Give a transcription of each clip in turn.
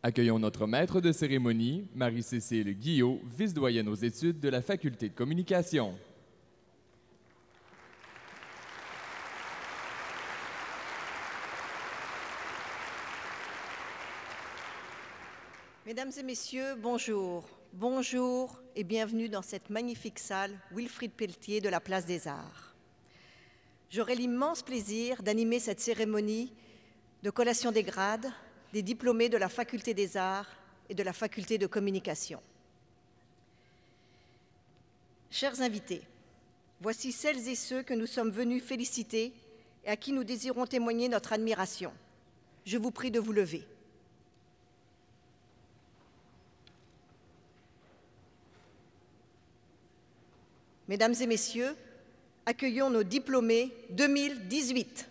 Accueillons notre maître de cérémonie, Marie-Cécile Guillot, vice-doyenne aux études de la Faculté de communication. Mesdames et messieurs, bonjour. Bonjour et bienvenue dans cette magnifique salle Wilfrid Pelletier de la Place des Arts. J'aurai l'immense plaisir d'animer cette cérémonie de collation des grades des diplômés de la Faculté des Arts et de la Faculté de communication. Chers invités, voici celles et ceux que nous sommes venus féliciter et à qui nous désirons témoigner notre admiration. Je vous prie de vous lever. Mesdames et messieurs, accueillons nos diplômés 2018.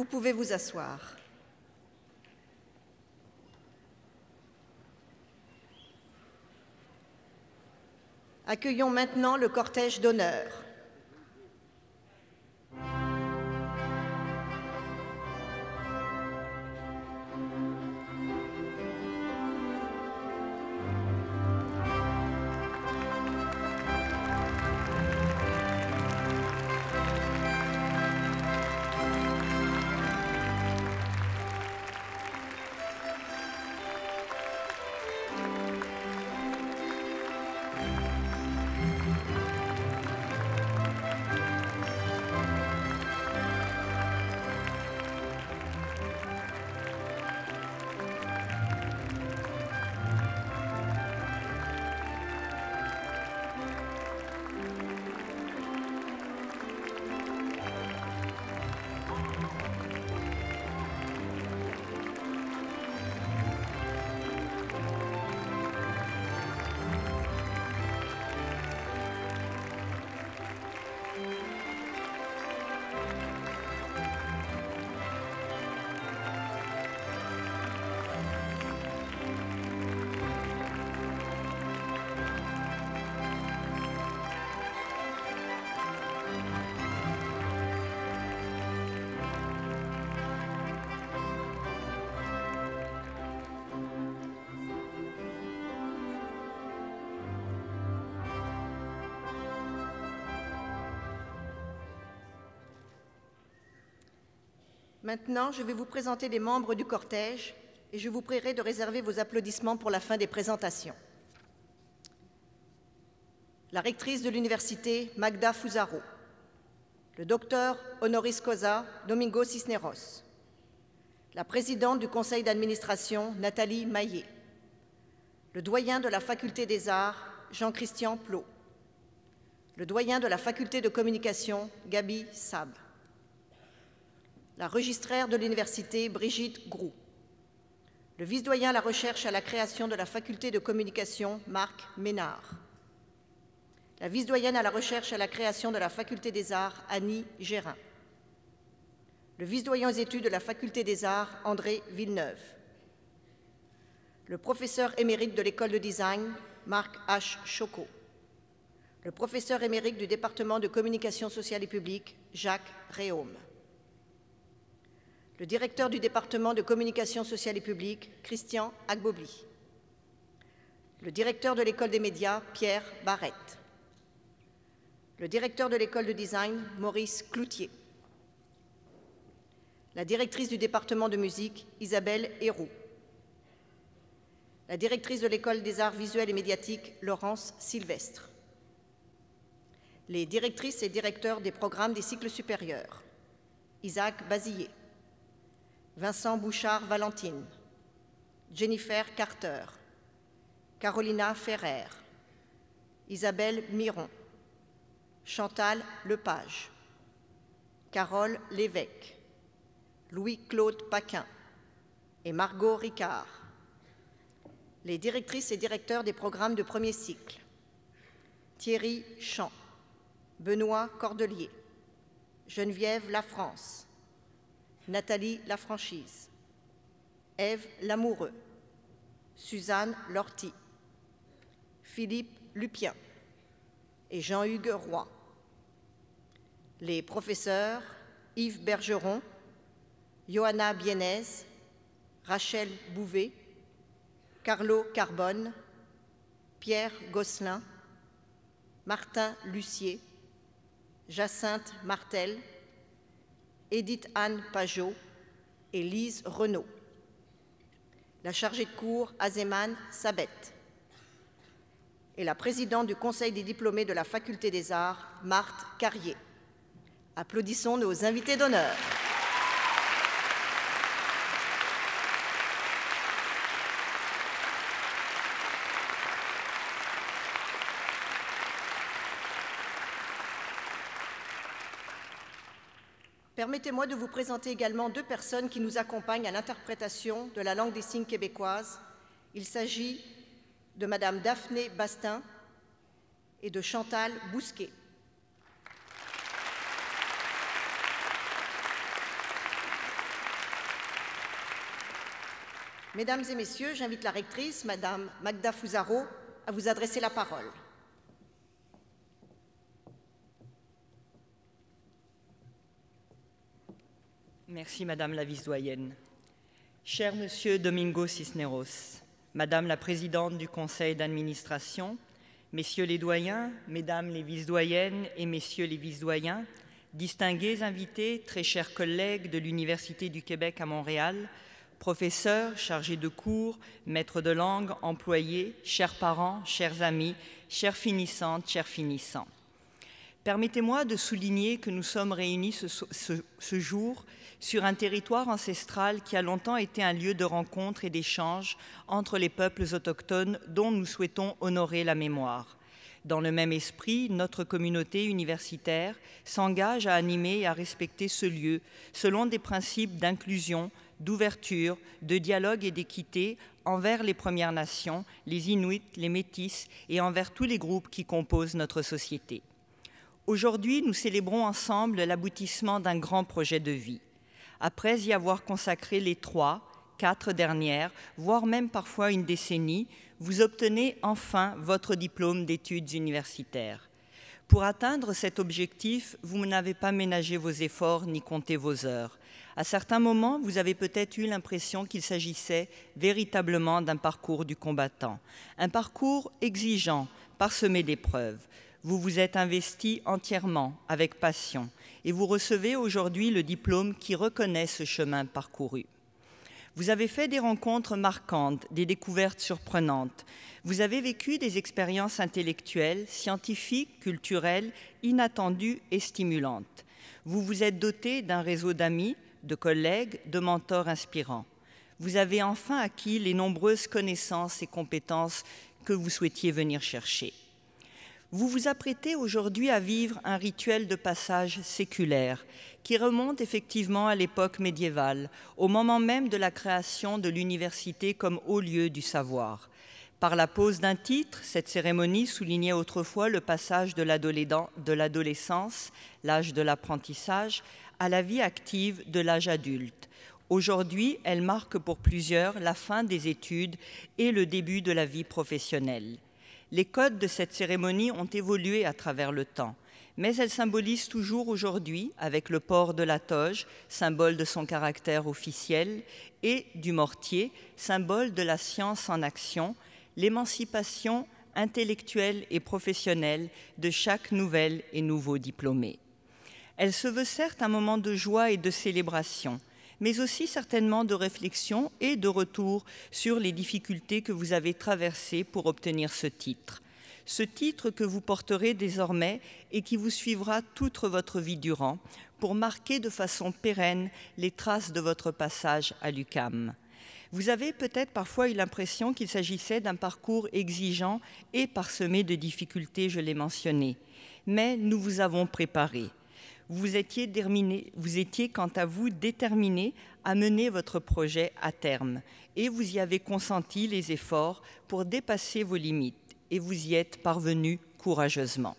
Vous pouvez vous asseoir. Accueillons maintenant le cortège d'honneur. Maintenant, je vais vous présenter les membres du cortège et je vous prierai de réserver vos applaudissements pour la fin des présentations. La rectrice de l'université, Magda Fusaro. Le docteur honoris causa, Domingo Cisneros. La présidente du conseil d'administration, Nathalie Maillet. Le doyen de la faculté des arts, Jean-Christian Plot. Le doyen de la faculté de communication, Gabi Sab la registraire de l'université Brigitte Groux, le vice-doyen à la recherche à la création de la faculté de communication Marc Ménard, la vice-doyenne à la recherche à la création de la faculté des arts Annie Gérin, le vice-doyen aux études de la faculté des arts André Villeneuve, le professeur émérite de l'école de design Marc H. Choco, le professeur émérite du département de communication sociale et publique Jacques Réaume, le directeur du département de communication sociale et publique, Christian Agbobli, le directeur de l'école des médias, Pierre Barrette, le directeur de l'école de design, Maurice Cloutier, la directrice du département de musique, Isabelle Héroux, la directrice de l'école des arts visuels et médiatiques, Laurence Sylvestre, les directrices et directeurs des programmes des cycles supérieurs, Isaac Bazillet, Vincent Bouchard-Valentine, Jennifer Carter, Carolina Ferrer, Isabelle Miron, Chantal Lepage, Carole Lévesque, Louis-Claude Paquin et Margot Ricard, les directrices et directeurs des programmes de premier cycle, Thierry Champ, Benoît Cordelier, Geneviève Lafrance, Nathalie Lafranchise, Ève Lamoureux, Suzanne Lorty, Philippe Lupien. Et Jean-Hugues Roy. Les professeurs Yves Bergeron, Johanna Bienez, Rachel Bouvet, Carlo Carbone, Pierre Gosselin, Martin Lucier, Jacinthe Martel, Edith Anne Pajot et Lise Renaud. La chargée de cours Azéman Sabet. Et la présidente du Conseil des diplômés de la Faculté des Arts, Marthe Carrier. Applaudissons nos invités d'honneur. Permettez-moi de vous présenter également deux personnes qui nous accompagnent à l'interprétation de la langue des signes québécoise. Il s'agit de Madame Daphné Bastin et de Chantal Bousquet. Mesdames et messieurs, j'invite la rectrice, Madame Magda Fouzaro, à vous adresser la parole. Merci Madame la vice-doyenne. Cher Monsieur Domingo Cisneros, Madame la présidente du conseil d'administration, Messieurs les doyens, Mesdames les vice-doyennes et Messieurs les vice-doyens, distingués invités, très chers collègues de l'Université du Québec à Montréal, professeurs, chargés de cours, maîtres de langue, employés, chers parents, chers amis, chères finissantes, chers finissants. Permettez-moi de souligner que nous sommes réunis ce, ce, ce, jour sur un territoire ancestral qui a longtemps été un lieu de rencontre et d'échange entre les peuples autochtones dont nous souhaitons honorer la mémoire. Dans le même esprit, notre communauté universitaire s'engage à animer et à respecter ce lieu selon des principes d'inclusion, d'ouverture, de dialogue et d'équité envers les Premières Nations, les Inuits, les Métis et envers tous les groupes qui composent notre société. Aujourd'hui, nous célébrons ensemble l'aboutissement d'un grand projet de vie. Après y avoir consacré les trois, quatre dernières, voire même parfois une décennie, vous obtenez enfin votre diplôme d'études universitaires. Pour atteindre cet objectif, vous n'avez pas ménagé vos efforts ni compté vos heures. À certains moments, vous avez peut-être eu l'impression qu'il s'agissait véritablement d'un parcours du combattant, un parcours exigeant, parsemé d'épreuves. Vous vous êtes investi entièrement, avec passion, et vous recevez aujourd'hui le diplôme qui reconnaît ce chemin parcouru. Vous avez fait des rencontres marquantes, des découvertes surprenantes. Vous avez vécu des expériences intellectuelles, scientifiques, culturelles, inattendues et stimulantes. Vous vous êtes doté d'un réseau d'amis, de collègues, de mentors inspirants. Vous avez enfin acquis les nombreuses connaissances et compétences que vous souhaitiez venir chercher. Vous vous apprêtez aujourd'hui à vivre un rituel de passage séculaire qui remonte effectivement à l'époque médiévale, au moment même de la création de l'université comme haut lieu du savoir. Par la pose d'un titre, cette cérémonie soulignait autrefois le passage de l'adolescence, l'âge de l'apprentissage, à la vie active de l'âge adulte. Aujourd'hui, elle marque pour plusieurs la fin des études et le début de la vie professionnelle. Les codes de cette cérémonie ont évolué à travers le temps, mais elle symbolise toujours aujourd'hui, avec le port de la toge, symbole de son caractère officiel, et du mortier, symbole de la science en action, l'émancipation intellectuelle et professionnelle de chaque nouvelle et nouveau diplômé. Elle se veut certes un moment de joie et de célébration, mais aussi certainement de réflexion et de retour sur les difficultés que vous avez traversées pour obtenir ce titre. Ce titre que vous porterez désormais et qui vous suivra toute votre vie durant pour marquer de façon pérenne les traces de votre passage à l'UCAM. Vous avez peut-être parfois eu l'impression qu'il s'agissait d'un parcours exigeant et parsemé de difficultés, je l'ai mentionné. Mais nous vous avons préparé vous étiez, vous étiez quant à vous déterminé à mener votre projet à terme et vous y avez consenti les efforts pour dépasser vos limites et vous y êtes parvenu courageusement.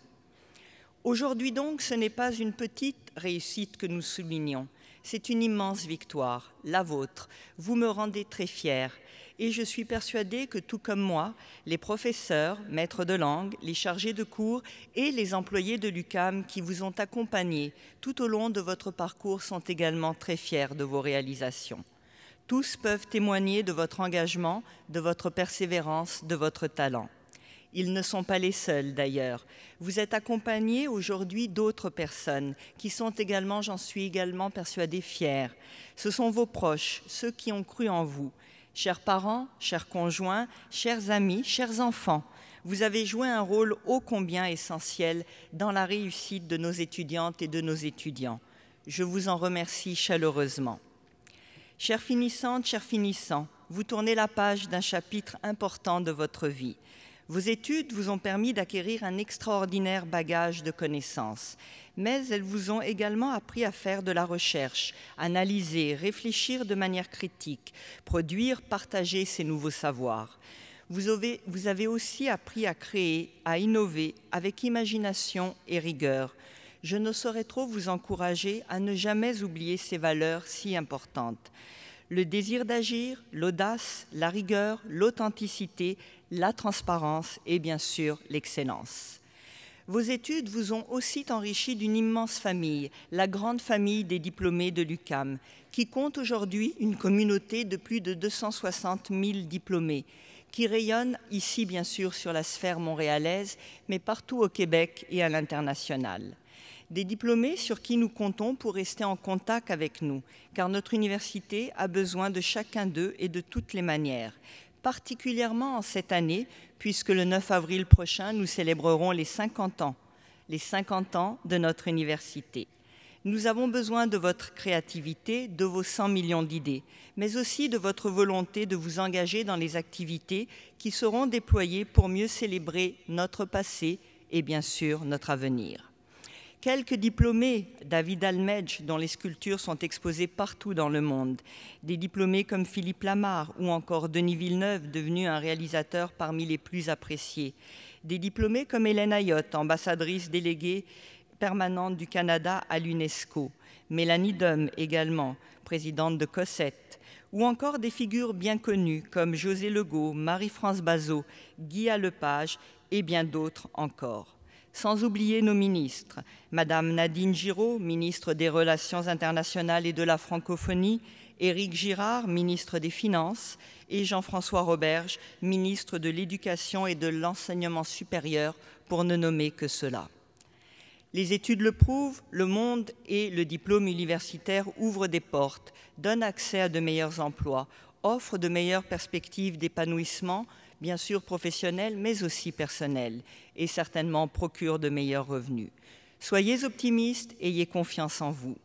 Aujourd'hui donc, ce n'est pas une petite réussite que nous soulignons, c'est une immense victoire, la vôtre. Vous me rendez très fier et je suis persuadée que tout comme moi, les professeurs, maîtres de langue, les chargés de cours et les employés de l'UCAM qui vous ont accompagné tout au long de votre parcours sont également très fiers de vos réalisations. Tous peuvent témoigner de votre engagement, de votre persévérance, de votre talent. Ils ne sont pas les seuls d'ailleurs. Vous êtes accompagnés aujourd'hui d'autres personnes qui sont également, j'en suis également persuadée, fiers. Ce sont vos proches, ceux qui ont cru en vous, Chers parents, chers conjoints, chers amis, chers enfants, vous avez joué un rôle ô combien essentiel dans la réussite de nos étudiantes et de nos étudiants. Je vous en remercie chaleureusement. Chères finissantes, chers finissants, vous tournez la page d'un chapitre important de votre vie. Vos études vous ont permis d'acquérir un extraordinaire bagage de connaissances, mais elles vous ont également appris à faire de la recherche, analyser, réfléchir de manière critique, produire, partager ces nouveaux savoirs. Vous avez, vous avez aussi appris à créer, à innover avec imagination et rigueur. Je ne saurais trop vous encourager à ne jamais oublier ces valeurs si importantes. le désir d'agir, l'audace, la rigueur, l'authenticité, la transparence et bien sûr l'excellence. Vos études vous ont aussi enrichi d'une immense famille, la grande famille des diplômés de l'UCAM, qui compte aujourd'hui une communauté de plus de 260 000 diplômés, qui rayonne ici bien sûr sur la sphère montréalaise, mais partout au Québec et à l'international. Des diplômés sur qui nous comptons pour rester en contact avec nous, car notre université a besoin de chacun d'eux et de toutes les manières, particulièrement en cette année, puisque le 9 avril prochain, nous célébrerons les 50 ans, les 50 ans de notre université. Nous avons besoin de votre créativité, de vos 100 millions d'idées, mais aussi de votre volonté de vous engager dans les activités qui seront déployées pour mieux célébrer notre passé et bien sûr notre avenir. Quelques diplômés, David Almedge, dont les sculptures sont exposées partout dans le monde, des diplômés comme Philippe Lamar ou encore Denis Villeneuve, devenu un réalisateur parmi les plus appréciés, des diplômés comme Hélène Ayotte, ambassadrice déléguée permanente du Canada à l'UNESCO, Mélanie Dum également, présidente de Cossette, ou encore des figures bien connues comme José Legault, Marie-France Bazot, Guy Lepage et bien d'autres encore sans oublier nos ministres, Madame Nadine Giraud, ministre des Relations internationales et de la francophonie, Éric Girard, ministre des Finances, et Jean-François Roberge, ministre de l'Éducation et de l'Enseignement supérieur, pour ne nommer que cela. Les études le prouvent, le monde et le diplôme universitaire ouvrent des portes, donnent accès à de meilleurs emplois, offrent de meilleures perspectives d'épanouissement, bien sûr professionnels, mais aussi personnels, et certainement procure de meilleurs revenus. Soyez optimistes, ayez confiance en vous.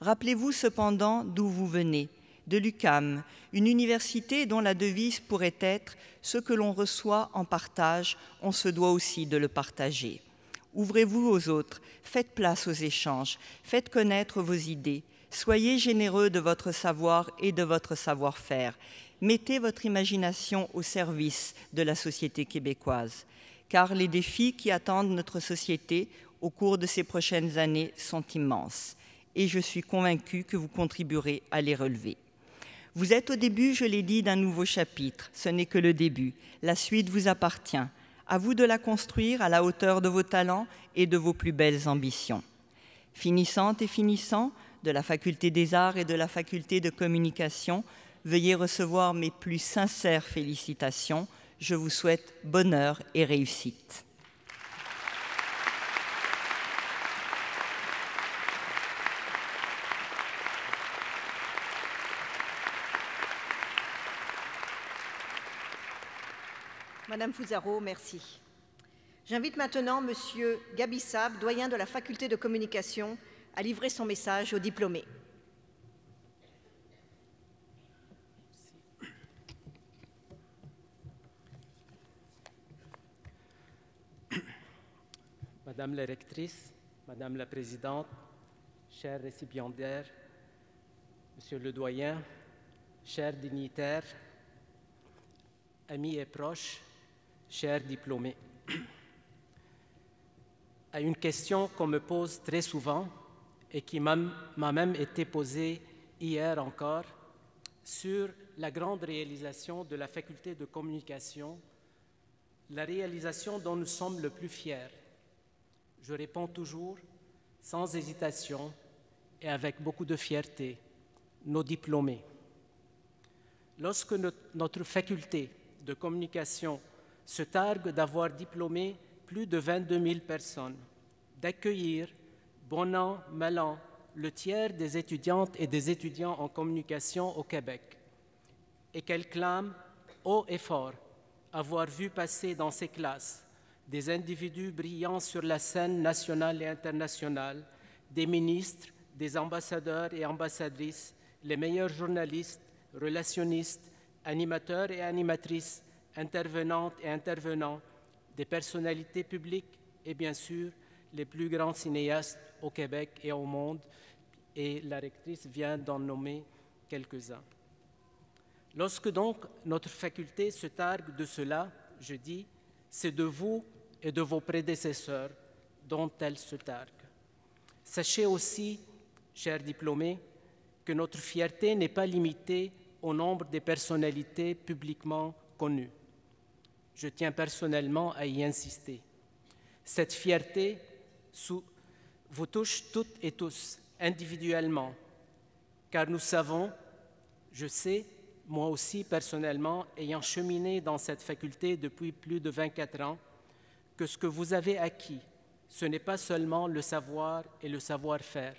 Rappelez-vous cependant d'où vous venez, de l'UCAM, une université dont la devise pourrait être Ce que l'on reçoit en partage, on se doit aussi de le partager. Ouvrez-vous aux autres, faites place aux échanges, faites connaître vos idées, soyez généreux de votre savoir et de votre savoir-faire, mettez votre imagination au service de la société québécoise, car les défis qui attendent notre société au cours de ces prochaines années sont immenses, et je suis convaincue que vous contribuerez à les relever. Vous êtes au début, je l'ai dit, d'un nouveau chapitre. Ce n'est que le début. La suite vous appartient. À vous de la construire à la hauteur de vos talents et de vos plus belles ambitions. Finissante et finissant de la faculté des arts et de la faculté de communication, Veuillez recevoir mes plus sincères félicitations. Je vous souhaite bonheur et réussite. Madame Fouzaro, merci. J'invite maintenant Monsieur Gabi Sab, doyen de la faculté de communication, à livrer son message aux diplômés. Madame la rectrice, Madame la présidente, chers récipiendaires, Monsieur le doyen, chers dignitaires, amis et proches, chers diplômés. À une question qu'on me pose très souvent et qui m'a même été posée hier encore sur la grande réalisation de la faculté de communication, la réalisation dont nous sommes le plus fiers je réponds toujours, sans hésitation et avec beaucoup de fierté, nos diplômés. Lorsque notre faculté de communication se targue d'avoir diplômé plus de 22 000 personnes, d'accueillir, bon an, mal an, le tiers des étudiantes et des étudiants en communication au Québec, et qu'elle clame haut et fort avoir vu passer dans ses classes des individus brillants sur la scène nationale et internationale, des ministres, des ambassadeurs et ambassadrices, les meilleurs journalistes, relationnistes, animateurs et animatrices, intervenantes et intervenants, des personnalités publiques et bien sûr les plus grands cinéastes au Québec et au monde, et la rectrice vient d'en nommer quelques-uns. Lorsque donc notre faculté se targue de cela, je dis, c'est de vous et de vos prédécesseurs dont elle se targue. Sachez aussi, chers diplômés, que notre fierté n'est pas limitée au nombre des personnalités publiquement connues. Je tiens personnellement à y insister. Cette fierté vous touche toutes et tous, individuellement, car nous savons, je sais, moi aussi personnellement, ayant cheminé dans cette faculté depuis plus de 24 ans, que ce que vous avez acquis, ce n'est pas seulement le savoir et le savoir-faire,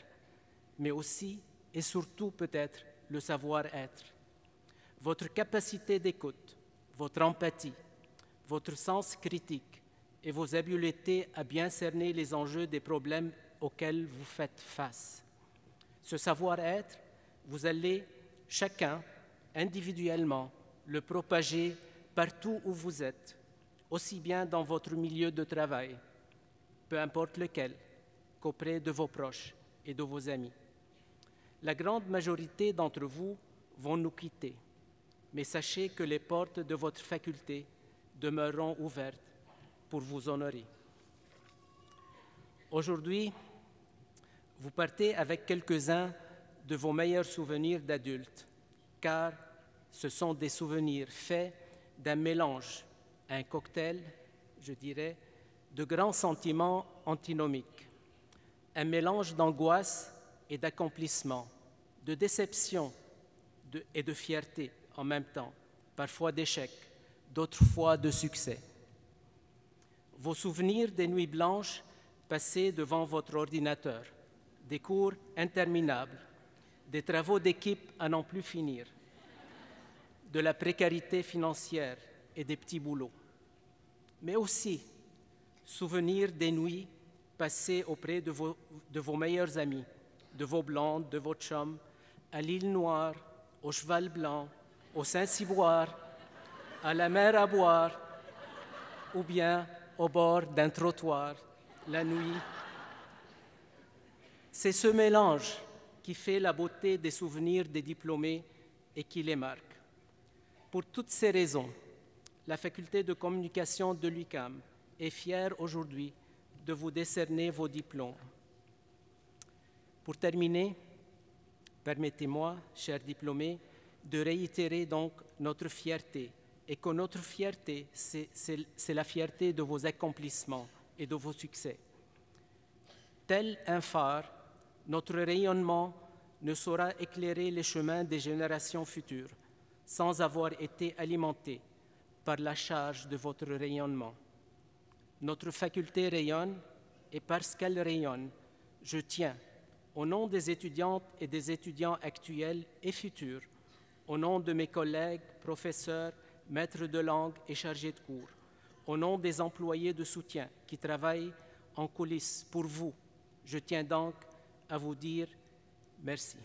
mais aussi et surtout peut-être le savoir-être. Votre capacité d'écoute, votre empathie, votre sens critique et vos habiletés à bien cerner les enjeux des problèmes auxquels vous faites face. Ce savoir-être, vous allez chacun individuellement le propager partout où vous êtes, aussi bien dans votre milieu de travail, peu importe lequel, qu'auprès de vos proches et de vos amis. La grande majorité d'entre vous vont nous quitter, mais sachez que les portes de votre faculté demeureront ouvertes pour vous honorer. Aujourd'hui, vous partez avec quelques-uns de vos meilleurs souvenirs d'adultes, car ce sont des souvenirs faits d'un mélange, un cocktail, je dirais, de grands sentiments antinomiques, un mélange d'angoisse et d'accomplissement, de déception et de fierté en même temps, parfois d'échecs, d'autres fois de succès. Vos souvenirs des nuits blanches passées devant votre ordinateur, des cours interminables, des travaux d'équipe à n'en plus finir, de la précarité financière et des petits boulots, mais aussi souvenirs des nuits passées auprès de vos, meilleurs amis, de vos blondes, de vos chums, à l'île Noire, au Cheval Blanc, au Saint-Cyboire, à la mer à boire, ou bien au bord d'un trottoir, la nuit. C'est ce mélange qui fait la beauté des souvenirs des diplômés et qui les marque. Pour toutes ces raisons, la faculté de communication de l'UCAM est fière aujourd'hui de vous décerner vos diplômes. Pour terminer, permettez-moi, chers diplômés, de réitérer donc notre fierté et que notre fierté, c'est la fierté de vos accomplissements et de vos succès. Tel un phare, notre rayonnement ne saura éclairer les chemins des générations futures sans avoir été alimenté par la charge de votre rayonnement. Notre faculté rayonne et parce qu'elle rayonne, je tiens, au nom des étudiantes et des étudiants actuels et futurs, au nom de mes collègues, professeurs, maîtres de langue et chargés de cours, au nom des employés de soutien qui travaillent en coulisses pour vous, je tiens donc à vous dire merci.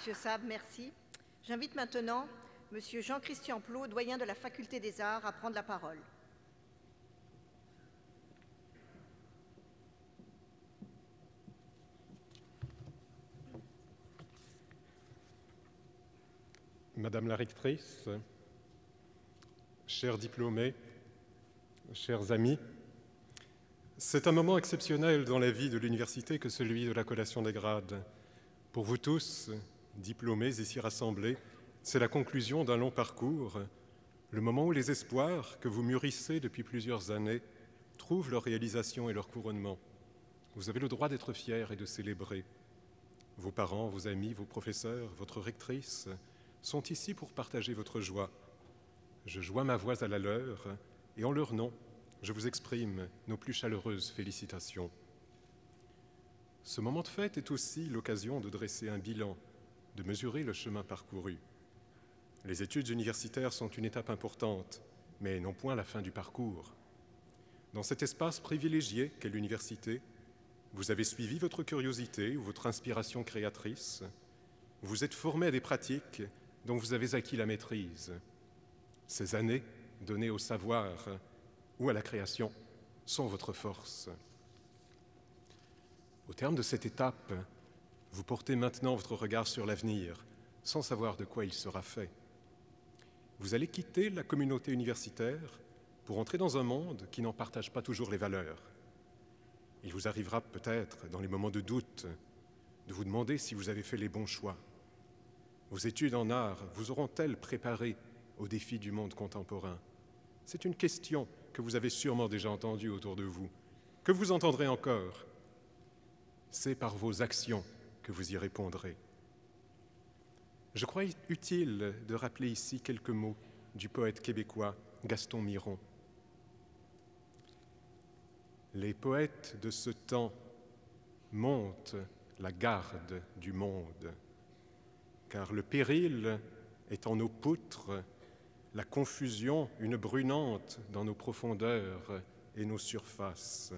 Monsieur Sab, merci. J'invite maintenant Monsieur Jean-Christian Plot, doyen de la Faculté des Arts, à prendre la parole. Madame la rectrice, chers diplômés, chers amis, c'est un moment exceptionnel dans la vie de l'université que celui de la collation des grades. Pour vous tous, diplômés ici rassemblés, c'est la conclusion d'un long parcours, le moment où les espoirs que vous mûrissez depuis plusieurs années trouvent leur réalisation et leur couronnement. Vous avez le droit d'être fiers et de célébrer. Vos parents, vos amis, vos professeurs, votre rectrice sont ici pour partager votre joie. Je joins ma voix à la leur et en leur nom, je vous exprime nos plus chaleureuses félicitations. Ce moment de fête est aussi l'occasion de dresser un bilan, de mesurer le chemin parcouru. Les études universitaires sont une étape importante, mais non point la fin du parcours. Dans cet espace privilégié qu'est l'université, vous avez suivi votre curiosité ou votre inspiration créatrice, vous êtes formé à des pratiques dont vous avez acquis la maîtrise. Ces années données au savoir ou à la création sont votre force. Au terme de cette étape, vous portez maintenant votre regard sur l'avenir, sans savoir de quoi il sera fait. Vous allez quitter la communauté universitaire pour entrer dans un monde qui n'en partage pas toujours les valeurs. Il vous arrivera peut-être, dans les moments de doute, de vous demander si vous avez fait les bons choix. Vos études en art vous auront-elles préparé aux défis du monde contemporain? C'est une question que vous avez sûrement déjà entendue autour de vous, que vous entendrez encore? C'est par vos actions que vous y répondrez. Je crois utile de rappeler ici quelques mots du poète québécois Gaston Miron. Les poètes de ce temps montent la garde du monde, car le péril est en nos poutres, la confusion une brunante dans nos profondeurs et nos surfaces.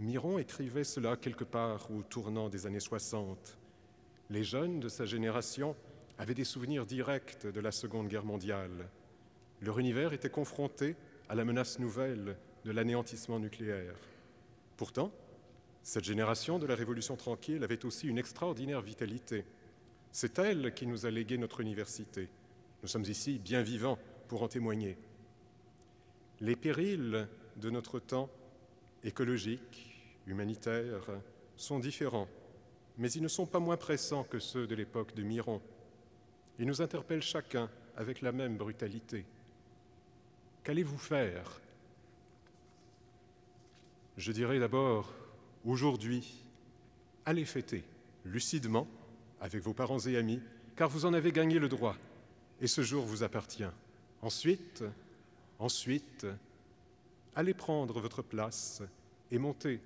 Miron écrivait cela quelque part au tournant des années 60. Les jeunes de sa génération avaient des souvenirs directs de la Seconde Guerre mondiale. Leur univers était confronté à la menace nouvelle de l'anéantissement nucléaire. Pourtant, cette génération de la Révolution tranquille avait aussi une extraordinaire vitalité. C'est elle qui nous a légué notre université. Nous sommes ici bien vivants pour en témoigner. Les périls de notre temps, écologiques, humanitaires, sont différents, mais ils ne sont pas moins pressants que ceux de l'époque de Miron. Ils nous interpellent chacun avec la même brutalité. Qu'allez-vous faire? Je dirais d'abord, aujourd'hui, allez fêter lucidement avec vos parents et amis, car vous en avez gagné le droit, et ce jour vous appartient. Ensuite, ensuite, allez prendre votre place et montez,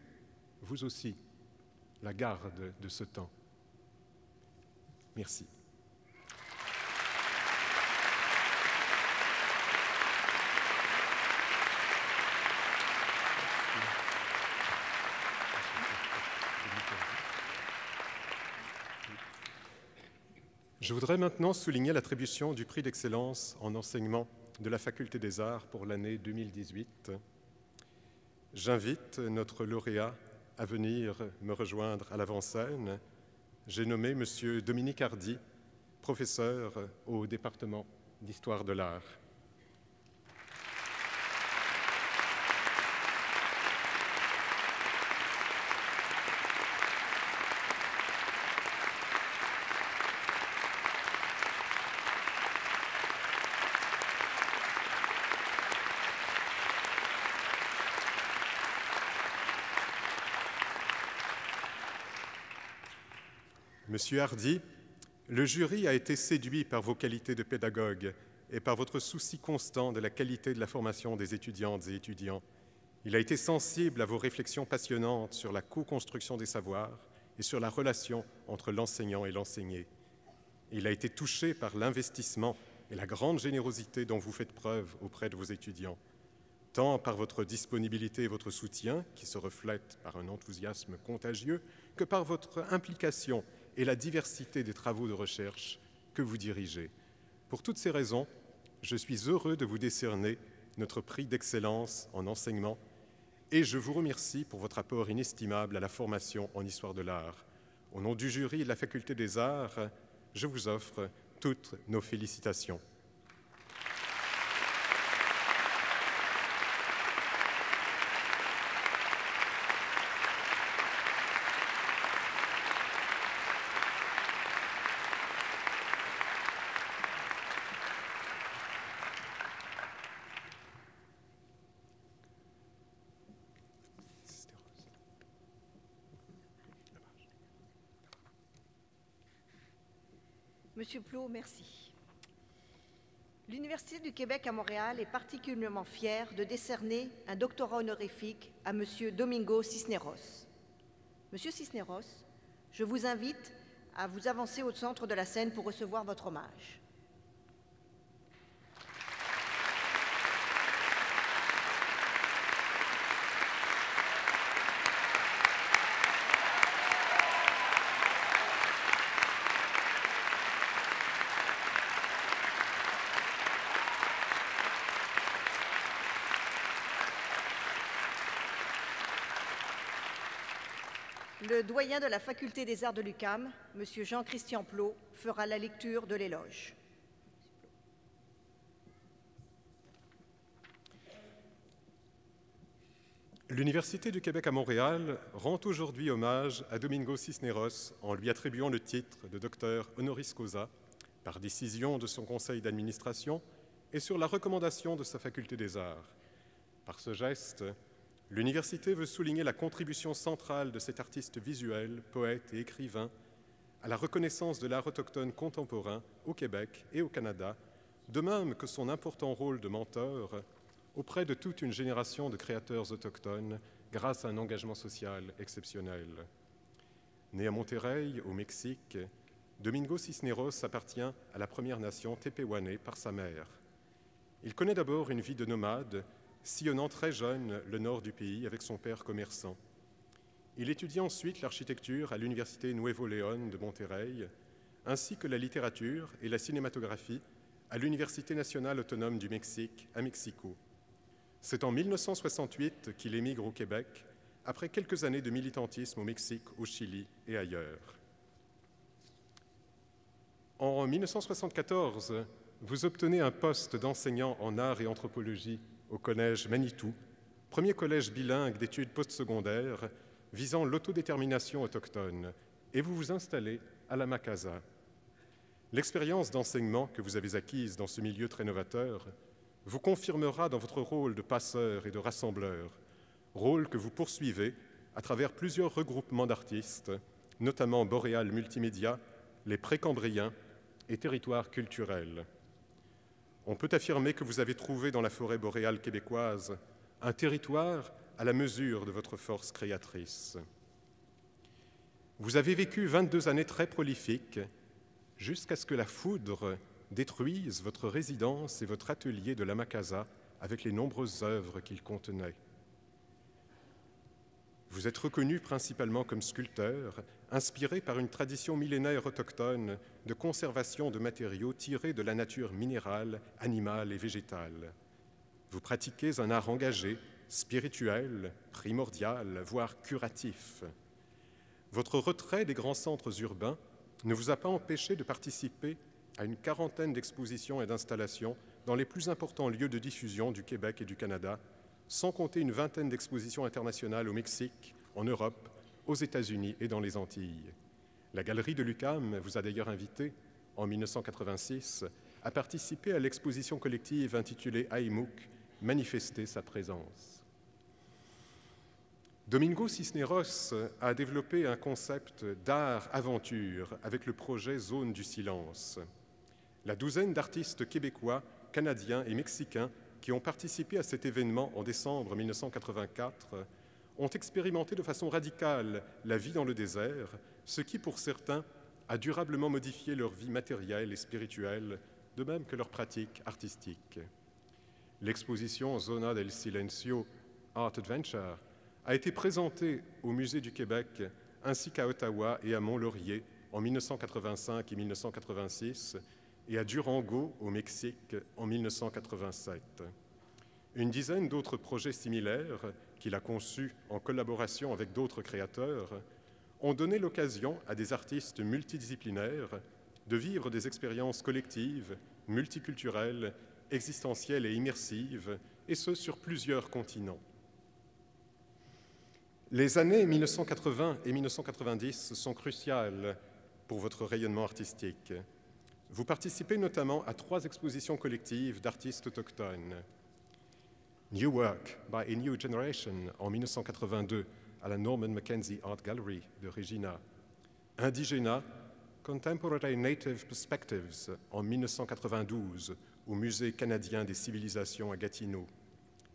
vous aussi, la garde de ce temps. Merci. Je voudrais maintenant souligner l'attribution du prix d'excellence en enseignement de la Faculté des Arts pour l'année 2018. J'invite notre lauréat à venir me rejoindre à l'avant-scène. J'ai nommé M. Dominique Hardy, professeur au département d'histoire de l'art. Monsieur Hardy, le jury a été séduit par vos qualités de pédagogue et par votre souci constant de la qualité de la formation des étudiantes et étudiants. Il a été sensible à vos réflexions passionnantes sur la co-construction des savoirs et sur la relation entre l'enseignant et l'enseigné. Il a été touché par l'investissement et la grande générosité dont vous faites preuve auprès de vos étudiants, tant par votre disponibilité et votre soutien, qui se reflètent par un enthousiasme contagieux, que par votre implication et la diversité des travaux de recherche que vous dirigez. Pour toutes ces raisons, je suis heureux de vous décerner notre prix d'excellence en enseignement et je vous remercie pour votre apport inestimable à la formation en histoire de l'art. Au nom du jury de la Faculté des Arts, je vous offre toutes nos félicitations. Monsieur Plot, merci. L'Université du Québec à Montréal est particulièrement fière de décerner un doctorat honorifique à Monsieur Domingo Cisneros. Monsieur Cisneros, je vous invite à vous avancer au centre de la scène pour recevoir votre hommage. Le doyen de la faculté des arts de l'UCAM, M. Jean-Christian Plot, fera la lecture de l'éloge. L'Université du Québec à Montréal rend aujourd'hui hommage à Domingo Cisneros en lui attribuant le titre de docteur honoris causa par décision de son conseil d'administration et sur la recommandation de sa faculté des arts. Par ce geste, l'université veut souligner la contribution centrale de cet artiste visuel, poète et écrivain à la reconnaissance de l'art autochtone contemporain au Québec et au Canada, de même que son important rôle de mentor auprès de toute une génération de créateurs autochtones grâce à un engagement social exceptionnel. Né à Monterrey, au Mexique, Domingo Cisneros appartient à la Première Nation Tepehuané par sa mère. Il connaît d'abord une vie de nomade, sillonnant très jeune le nord du pays avec son père commerçant. Il étudie ensuite l'architecture à l'Université Nuevo León de Monterrey, ainsi que la littérature et la cinématographie à l'Université nationale autonome du Mexique à Mexico. C'est en 1968 qu'il émigre au Québec, après quelques années de militantisme au Mexique, au Chili et ailleurs. En 1974, vous obtenez un poste d'enseignant en art et anthropologie au collège Manitou, premier collège bilingue d'études postsecondaires visant l'autodétermination autochtone, et vous vous installez à la Macasa. L'expérience d'enseignement que vous avez acquise dans ce milieu très novateur vous confirmera dans votre rôle de passeur et de rassembleur, rôle que vous poursuivez à travers plusieurs regroupements d'artistes, notamment Boréal Multimédia, les Précambriens et Territoires culturels. On peut affirmer que vous avez trouvé dans la forêt boréale québécoise un territoire à la mesure de votre force créatrice. Vous avez vécu 22 années très prolifiques jusqu'à ce que la foudre détruise votre résidence et votre atelier de la Macasa avec les nombreuses œuvres qu'il contenait. Vous êtes reconnu principalement comme sculpteur, inspiré par une tradition millénaire autochtone de conservation de matériaux tirés de la nature minérale, animale et végétale. Vous pratiquez un art engagé, spirituel, primordial, voire curatif. Votre retrait des grands centres urbains ne vous a pas empêché de participer à une quarantaine d'expositions et d'installations dans les plus importants lieux de diffusion du Québec et du Canada, sans compter une vingtaine d'expositions internationales au Mexique, en Europe, aux États-Unis et dans les Antilles. La galerie de l'UCAM vous a d'ailleurs invité, en 1986, à participer à l'exposition collective intitulée Aïmouk, manifester sa présence. Domingo Cisneros a développé un concept d'art-aventure avec le projet Zone du silence. La douzaine d'artistes québécois, canadiens et mexicains qui ont participé à cet événement en décembre 1984 ont expérimenté de façon radicale la vie dans le désert, ce qui, pour certains, a durablement modifié leur vie matérielle et spirituelle, de même que leur pratique artistique. L'exposition Zona del Silencio Art Adventure a été présentée au Musée du Québec ainsi qu'à Ottawa et à Mont-Laurier en 1985 et 1986 et à Durango au Mexique en 1987. Une dizaine d'autres projets similaires qu'il a conçus en collaboration avec d'autres créateurs ont donné l'occasion à des artistes multidisciplinaires de vivre des expériences collectives, multiculturelles, existentielles et immersives, et ce sur plusieurs continents. Les années 1980 et 1990 sont cruciales pour votre rayonnement artistique. Vous participez notamment à trois expositions collectives d'artistes autochtones. New Work by a New Generation en 1982 à la Norman Mackenzie Art Gallery de Regina. Indigena, Contemporary Native Perspectives en 1992 au Musée canadien des civilisations à Gatineau.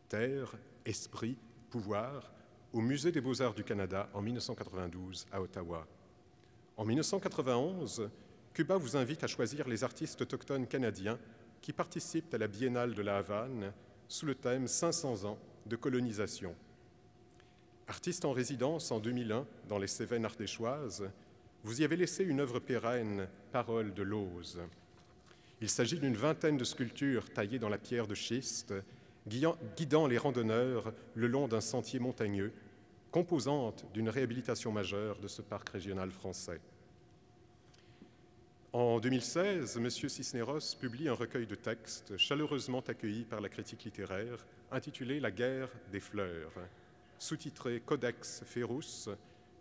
Terre, Esprit, Pouvoir au Musée des beaux-arts du Canada en 1992 à Ottawa. En 1991, Cuba vous invite à choisir les artistes autochtones canadiens qui participent à la Biennale de la Havane sous le thème 500 ans de colonisation. Artiste en résidence en 2001 dans les Cévennes ardéchoises, vous y avez laissé une œuvre pérenne, Parole de l'Ose. Il s'agit d'une vingtaine de sculptures taillées dans la pierre de schiste, guidant les randonneurs le long d'un sentier montagneux, composante d'une réhabilitation majeure de ce parc régional français. En 2016, M. Cisneros publie un recueil de textes chaleureusement accueilli par la critique littéraire intitulé La guerre des fleurs. Sous-titré Codex Ferus,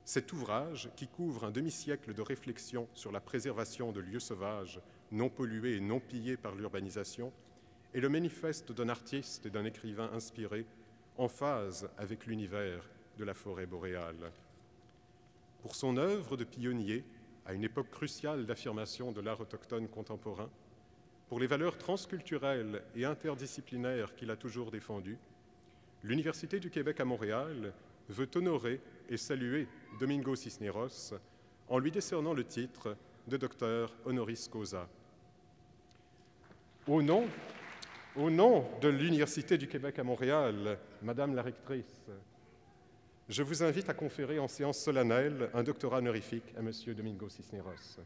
cet ouvrage, qui couvre un demi-siècle de réflexion sur la préservation de lieux sauvages non pollués et non pillés par l'urbanisation, est le manifeste d'un artiste et d'un écrivain inspiré en phase avec l'univers de la forêt boréale. Pour son œuvre de pionnier, à une époque cruciale d'affirmation de l'art autochtone contemporain, pour les valeurs transculturelles et interdisciplinaires qu'il a toujours défendues, l'Université du Québec à Montréal veut honorer et saluer Domingo Cisneros en lui décernant le titre de docteur honoris causa. Au nom, au nom de l'Université du Québec à Montréal, Madame la rectrice, je vous invite à conférer en séance solennelle un doctorat honorifique à Monsieur Domingo Cisneros.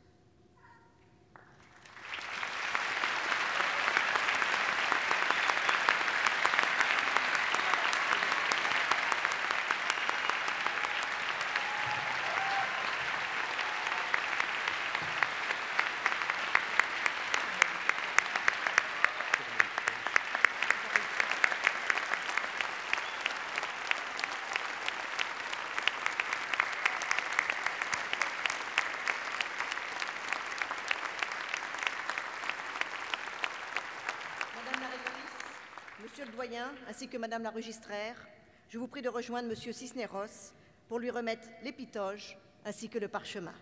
Monsieur le ainsi que Madame la registraire, je vous prie de rejoindre Monsieur Cisneros pour lui remettre l'épitoge ainsi que le parchemin.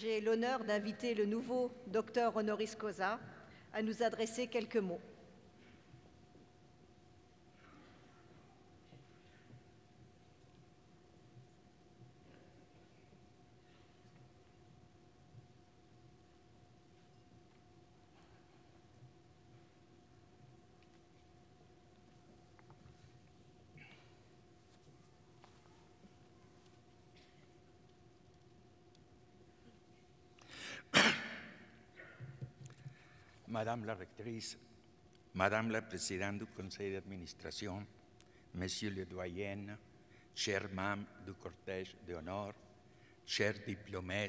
J'ai l'honneur d'inviter le nouveau docteur honoris causa à nous adresser quelques mots. Madame la rectrice, Madame la présidente du conseil d'administration, Messieurs les doyens, chers membres du cortège d'honneur, chers diplômés,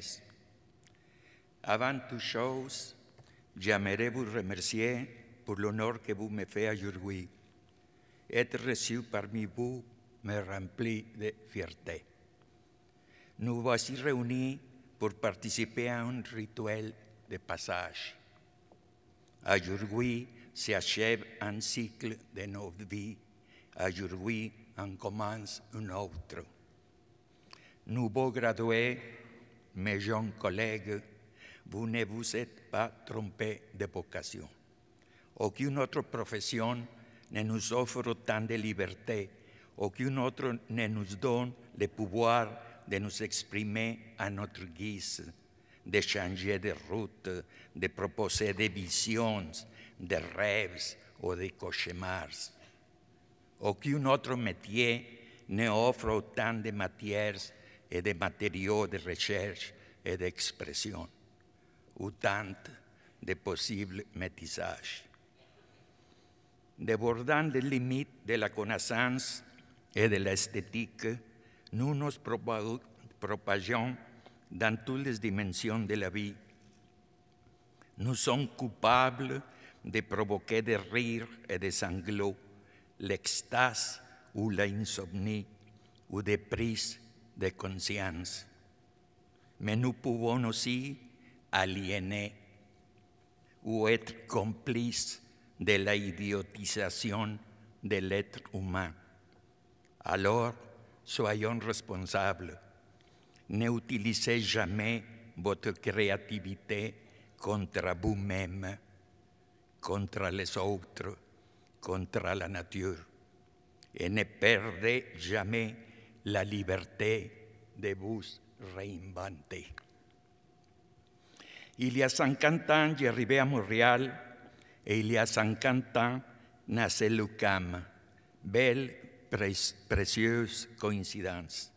avant toute chose, j'aimerais vous remercier pour l'honneur que vous me faites aujourd'hui. Être reçu parmi vous me remplit de fierté. Nous voici réunis pour participer à un rituel de passage. Aujourd'hui s'achève un cycle de nos vies. Aujourd'hui en commence un autre. Nouveaux gradués, mes jeunes collègues, vous ne vous êtes pas trompés de vocation. Aucune autre profession ne nous offre autant de liberté, aucune autre ne nous donne le pouvoir de nous exprimer à notre guise, de changer de route, de proposer des visions, de rêves ou de cauchemars. Aucun autre métier ne offre autant de matières et de matériaux de recherche et d'expression, autant de possibles métissages. Débordant les limites de la connaissance et de l'esthétique, nous nous propageant dans toutes les dimensions de la vie. Nous sommes coupables de provoquer des rires et des sanglots, l'extase ou l'insomnie ou des prises de conscience. Mais nous pouvons aussi aliéner ou être complices de la idiotisation de l'être humain. Alors, soyons responsables. N'utilisez jamais votre créativité contre vous-même, contre les autres, contre la nature. Et ne perdez jamais la liberté de vous réinventer. Il y a 50 ans, j'arrivais à Montréal et il y a 50 ans, naissait l'UCAM. Belle, précieuse coïncidence.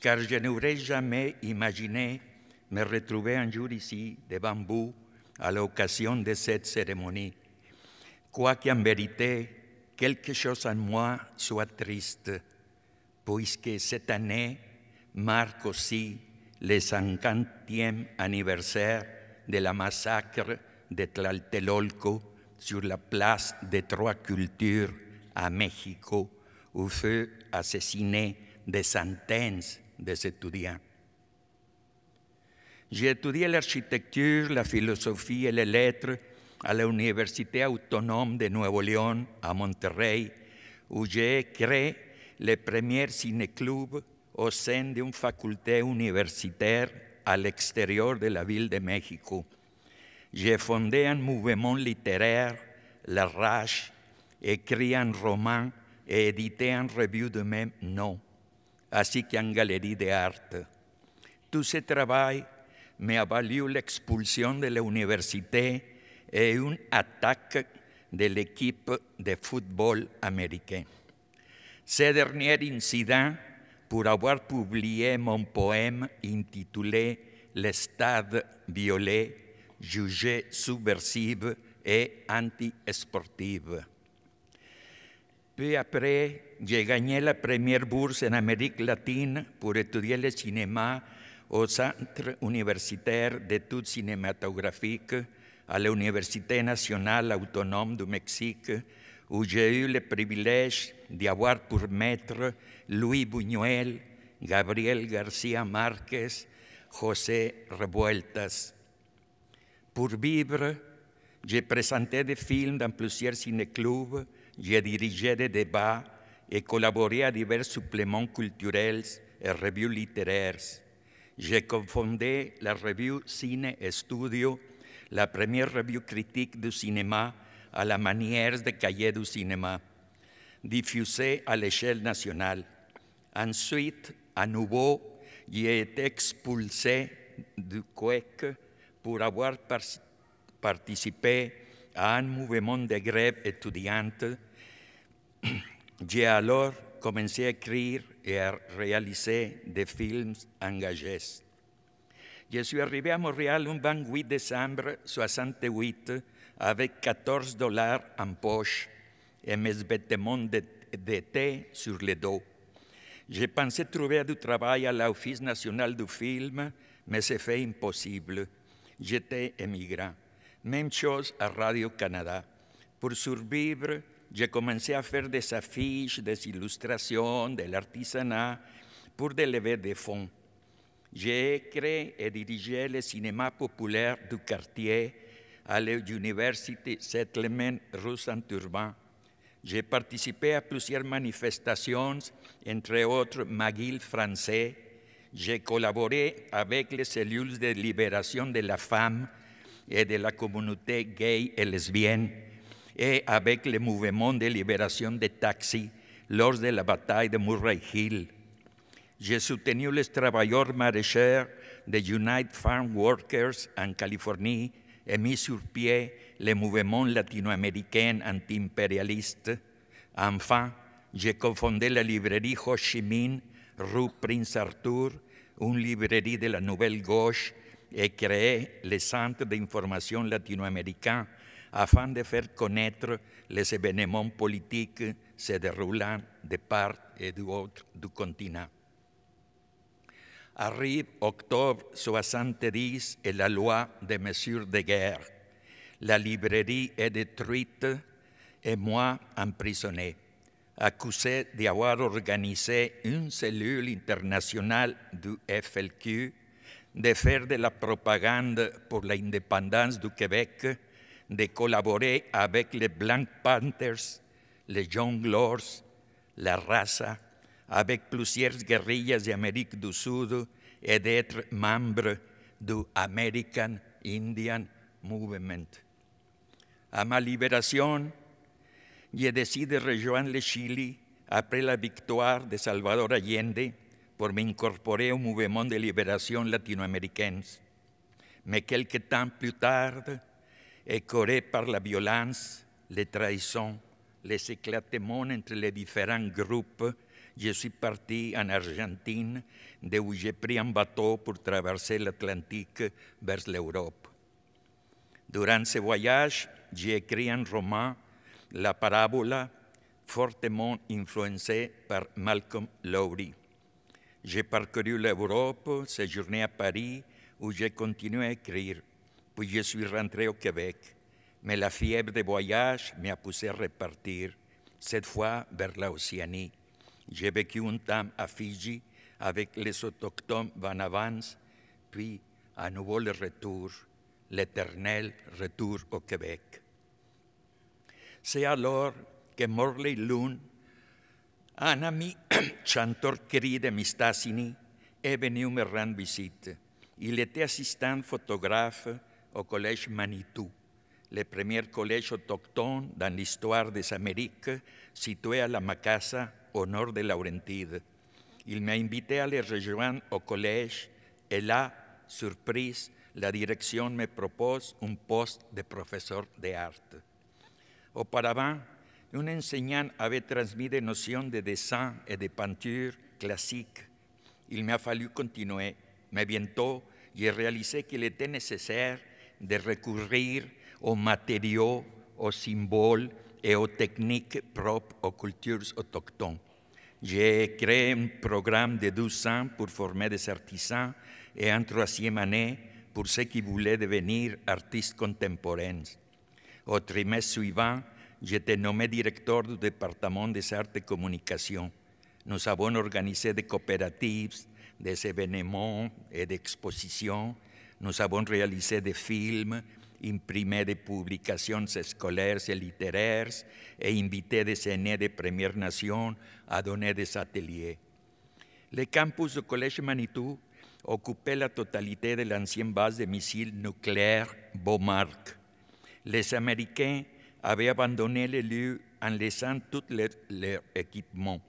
Car je n'aurais jamais imaginé me retrouver un jour ici, devant vous, à l'occasion de cette cérémonie. Quoiqu'en vérité, quelque chose en moi soit triste, puisque cette année marque aussi le 50e anniversaire de la massacre de Tlaltelolco sur la place des Trois Cultures à Mexico, où furent assassinés des centaines d'étudiants. J'ai étudié l'architecture, la philosophie et les lettres à l'Université autonome de Nuevo León à Monterrey, où j'ai créé le premier ciné-club au sein d'une faculté universitaire à l'extérieur de la ville de Mexico. J'ai fondé un mouvement littéraire, La Rage, écrit un roman et édité un revue de même nom, ainsi qu'une galerie d'art. Tout ce travail m'a valu l'expulsion de l'université et une attaque de l'équipe de football américain. Ce dernier incident, pour avoir publié mon poème intitulé Le stade violet, jugé subversive et anti-sportive. Peu après, j'ai gagné la première bourse en Amérique latine pour étudier le cinéma au Centre universitaire d'études cinématographiques à l'Université nationale autonome du Mexique, où j'ai eu le privilège d'y avoir pour maître Louis Buñuel, Gabriel García Márquez, José Revueltas. Pour vivre, j'ai présenté des films dans plusieurs ciné-clubs, j'ai dirigé des débats et collaboré à divers suppléments culturels et revues littéraires. J'ai confondé la revue Ciné Studio, la première revue critique du cinéma à la manière de cahiers du cinéma, diffusée à l'échelle nationale. Ensuite, à nouveau, j'ai été expulsé du CUEC pour avoir participé à un mouvement de grève étudiante. J'ai alors commencé à écrire et à réaliser des films engagés. Je suis arrivé à Montréal un 28 décembre 68 avec 14 dollars en poche et mes vêtements d'été sur le dos. J'ai pensé trouver du travail à l'Office national du film, mais c'est fait impossible. J'étais émigrant. Même chose à Radio-Canada. Pour survivre, j'ai commencé à faire des affiches, des illustrations, de l'artisanat pour des fonds. J'ai créé et dirigé le cinéma populaire du quartier à l'University Settlement rue Saint-Urbain. J'ai participé à plusieurs manifestations, entre autres McGill français. J'ai collaboré avec les cellules de libération de la femme et de la communauté gay et lesbienne et avec le mouvement de libération des taxis lors de la bataille de Murray Hill. J'ai soutenu les travailleurs maraîchers de United Farm Workers en Californie et mis sur pied le mouvement latino-américain anti-impérialiste. Enfin, j'ai cofondé la librairie Ho Chi Minh, rue Prince Arthur, une librairie de la nouvelle gauche, et créé le Centre d'information latino-américain afin de faire connaître les événements politiques se déroulant de part et d'autre du continent. Arrive octobre 70 et la loi des mesures de guerre. La librairie est détruite et moi emprisonné, accusé d'avoir organisé une cellule internationale du FLQ, de faire de la propagande pour l'indépendance du Québec, de collaborer avec les Black Panthers, les Young Lords, la Raza, avec plusieurs guerrillas d'Amérique du Sud et d'être membre du American Indian Movement. À ma libération, j'ai décidé de rejoindre le Chili après la victoire de Salvador Allende pour m'incorporer au mouvement de libération latino-américaine. Mais quelque temps plus tard, écoré par la violence, les trahisons, les éclatements entre les différents groupes, je suis parti en Argentine, d'où j'ai pris un bateau pour traverser l'Atlantique vers l'Europe. Durant ce voyage, j'ai écrit un roman, La Parabola, fortement influencé par Malcolm Lowry. J'ai parcouru l'Europe, séjourné à Paris, où j'ai continué à écrire, puis je suis rentré au Québec. Mais la fièvre de voyage m'a poussé à repartir, cette fois vers l'Océanie. J'ai vécu un temps à Fidji avec les autochtones Vanavans, puis à nouveau le retour, l'éternel retour au Québec. C'est alors que Morley Loon, un ami chanteur querido de Mistassini, est venu me rendre visite. Il était assistant photographe au Collège Manitou, le premier collège autochtone dans l'histoire des Amériques, situé à la Macassa, au nord de Laurentide. Il m'a invité à le rejoindre au collège et là, surprise, la direction me propose un poste de professeur d'art. Auparavant, un enseignant avait transmis des notions de dessin et de peinture classiques. Il m'a fallu continuer, mais bientôt, j'ai réalisé qu'il était nécessaire de recourir aux matériaux, aux symboles et aux techniques propres aux cultures autochtones. J'ai créé un programme de 12 ans pour former des artisans et en troisième année pour ceux qui voulaient devenir artistes contemporains. Au trimestre suivant, j'étais nommé directeur du département des arts et communication. Nous avons organisé des coopératives, des événements et d'expositions. Nous avons réalisé des films, imprimé des publications scolaires et littéraires et invité des aînés de Première Nation à donner des ateliers. Le campus du Collège Manitou occupait la totalité de l'ancienne base de missiles nucléaires Beaumark. Les Américains avaient abandonné le lieu en laissant tout leur équipement.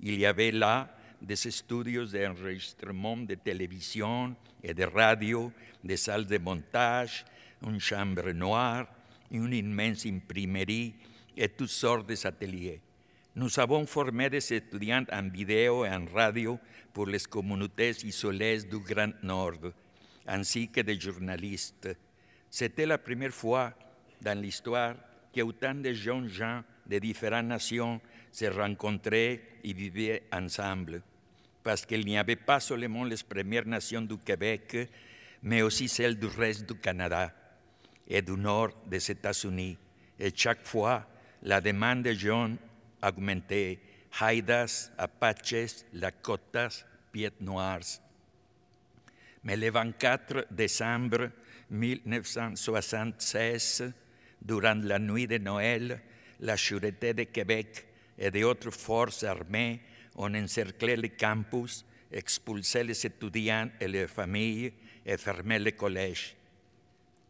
Il y avait là des studios d'enregistrement de télévision et de radio, des salles de montage, une chambre noire, une immense imprimerie et toutes sortes d'ateliers. Nous avons formé des étudiants en vidéo et en radio pour les communautés isolées du Grand Nord, ainsi que des journalistes. C'était la première fois dans l'histoire que autant de jeunes gens de différentes nations se rencontraient et vivaient ensemble, parce qu'il n'y avait pas seulement les Premières Nations du Québec, mais aussi celles du reste du Canada et du nord des États-Unis. Et chaque fois, la demande de jeunes augmentait. Haïdas, Apaches, Lakotas, Pieds Noirs. Mais le 24 décembre 1976, durant la nuit de Noël, la Sûreté de Québec et d'autres forces armées ont encerclé le campus, expulsé les étudiants et leurs familles et fermé le collège.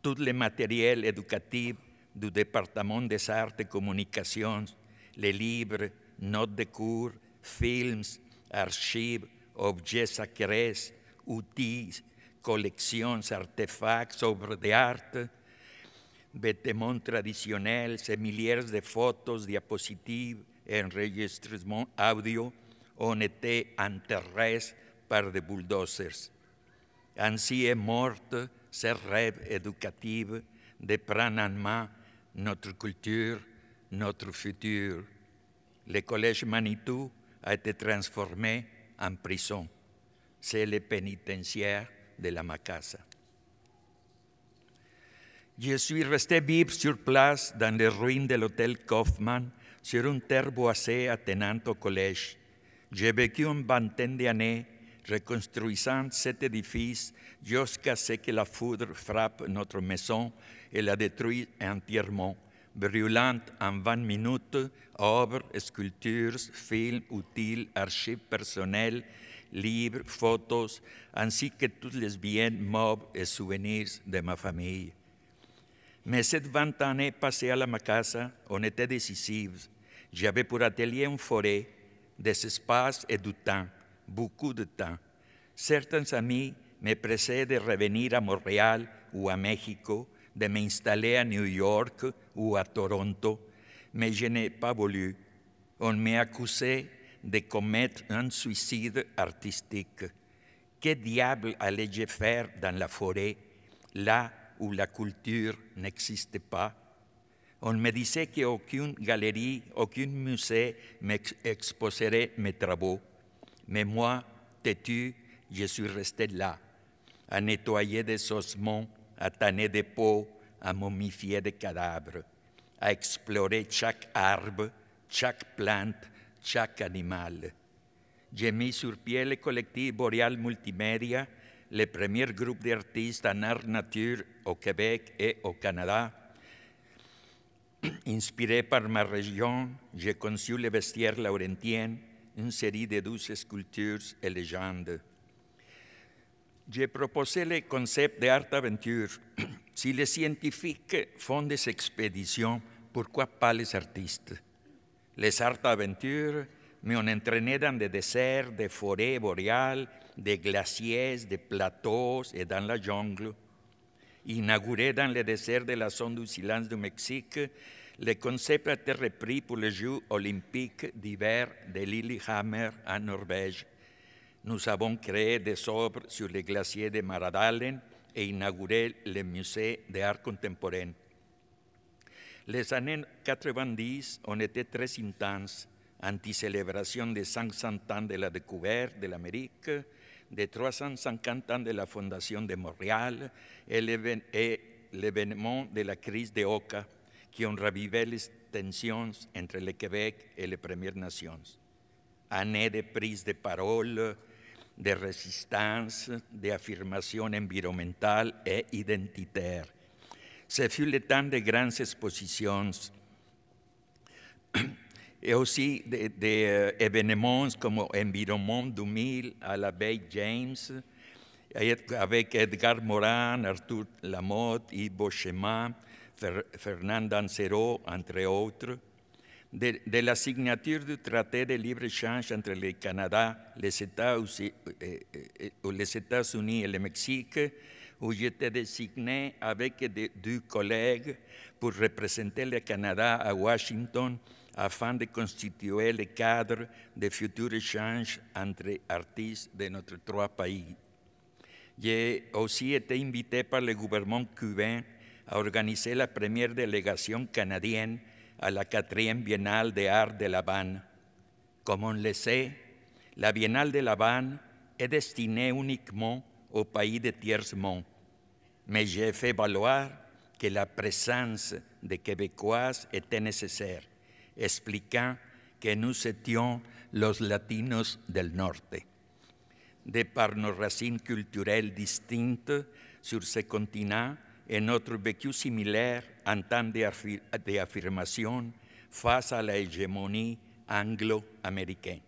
Tout le matériel éducatif du département des arts et communications, les livres, notes de cours, films, archives, objets sacrés, outils, collections, artefacts, œuvres d'art, vêtements traditionnels, milliers de photos, diapositives et enregistrements audio ont été enterrés par des bulldozers. Ainsi est morte ce rêve éducatif de prendre en main notre culture, notre futur. Le collège Manitou a été transformé en prison. c'est le pénitentiaire de la Macasa. Je suis resté vivre sur place dans les ruines de l'hôtel Kaufmann, sur une terre boisée attenant au collège. J'ai vécu une vingtaine d'années reconstruisant cet édifice jusqu'à ce que la foudre frappe notre maison et la détruise entièrement, brûlant en 20 minutes œuvres, sculptures, films, outils, archives personnelles, livres, photos, ainsi que tous les biens meubles et souvenirs de ma famille. Mais cette vingt années passées à la Macasa ont été décisives. J'avais pour atelier une forêt, des espaces et du temps, beaucoup de temps. Certains amis me pressaient de revenir à Montréal ou à Mexico, de m'installer à New York ou à Toronto, mais je n'ai pas voulu. On m'a accusé de commettre un suicide artistique. Que diable allais-je faire dans la forêt, là où la culture n'existe pas? On me disait qu'aucune galerie, aucun musée m'exposerait mes travaux. Mais moi, têtu, je suis resté là, à nettoyer des ossements, à tanner des peaux, à momifier des cadavres, à explorer chaque arbre, chaque plante, chaque animal. J'ai mis sur pied le collectif Boreal Multimédia, le premier groupe d'artistes en art nature au Québec et au Canada. Inspiré par ma région, j'ai conçu le vestiaire laurentien, une série de douze sculptures et légendes. J'ai proposé le concept d'art aventure. Si les scientifiques font des expéditions, pourquoi pas les artistes Les art aventures m'ont entraîné dans des déserts, des forêts boréales, des glaciers, des plateaux et dans la jungle. Inauguré dans le désert de la zone du silence du Mexique, le concept a été repris pour les Jeux olympiques d'hiver de Lillehammer en Norvège. Nous avons créé des œuvres sur les glaciers de Maradalen et inauguré le musée d'art contemporain. Les années 90 ont été très intenses, anti-célébration des 500 ans de la découverte de l'Amérique, des 350 ans de la fondation de Montréal et l'événement de la crise de Oka qui ont ravivé les tensions entre le Québec et les Premières Nations. Années de prise de parole, de résistance, d'affirmation environnementale et identitaire. Ce fut le temps de grandes expositions et aussi d'événements comme Environnement 2000 à la baie James, avec Edgar Morin, Arthur Lamotte, Yves Chemin, Fernand Dancero, entre autres. De, la signature du traité de libre-échange entre le Canada, les États-Unis les États et le Mexique, où j'étais désigné avec de, deux collègues pour représenter le Canada à Washington afin de constituer le cadre de futurs échanges entre artistes de notre trois pays. J'ai aussi été invité par le gouvernement cubain à organiser la première délégation canadienne à la quatrième Biennale de Art de La. Comme on le sait, la Biennale de La est destinée uniquement aux pays de tiers-monde, mais j'ai fait valoir que la présence des Québécoises était nécessaire, expliquant que nous étions los latinos del norte. De par nos racines culturelles distinctes sur ce continent, et notre vécu similaire en temps d'affirmation face à la hégémonie anglo-américaine.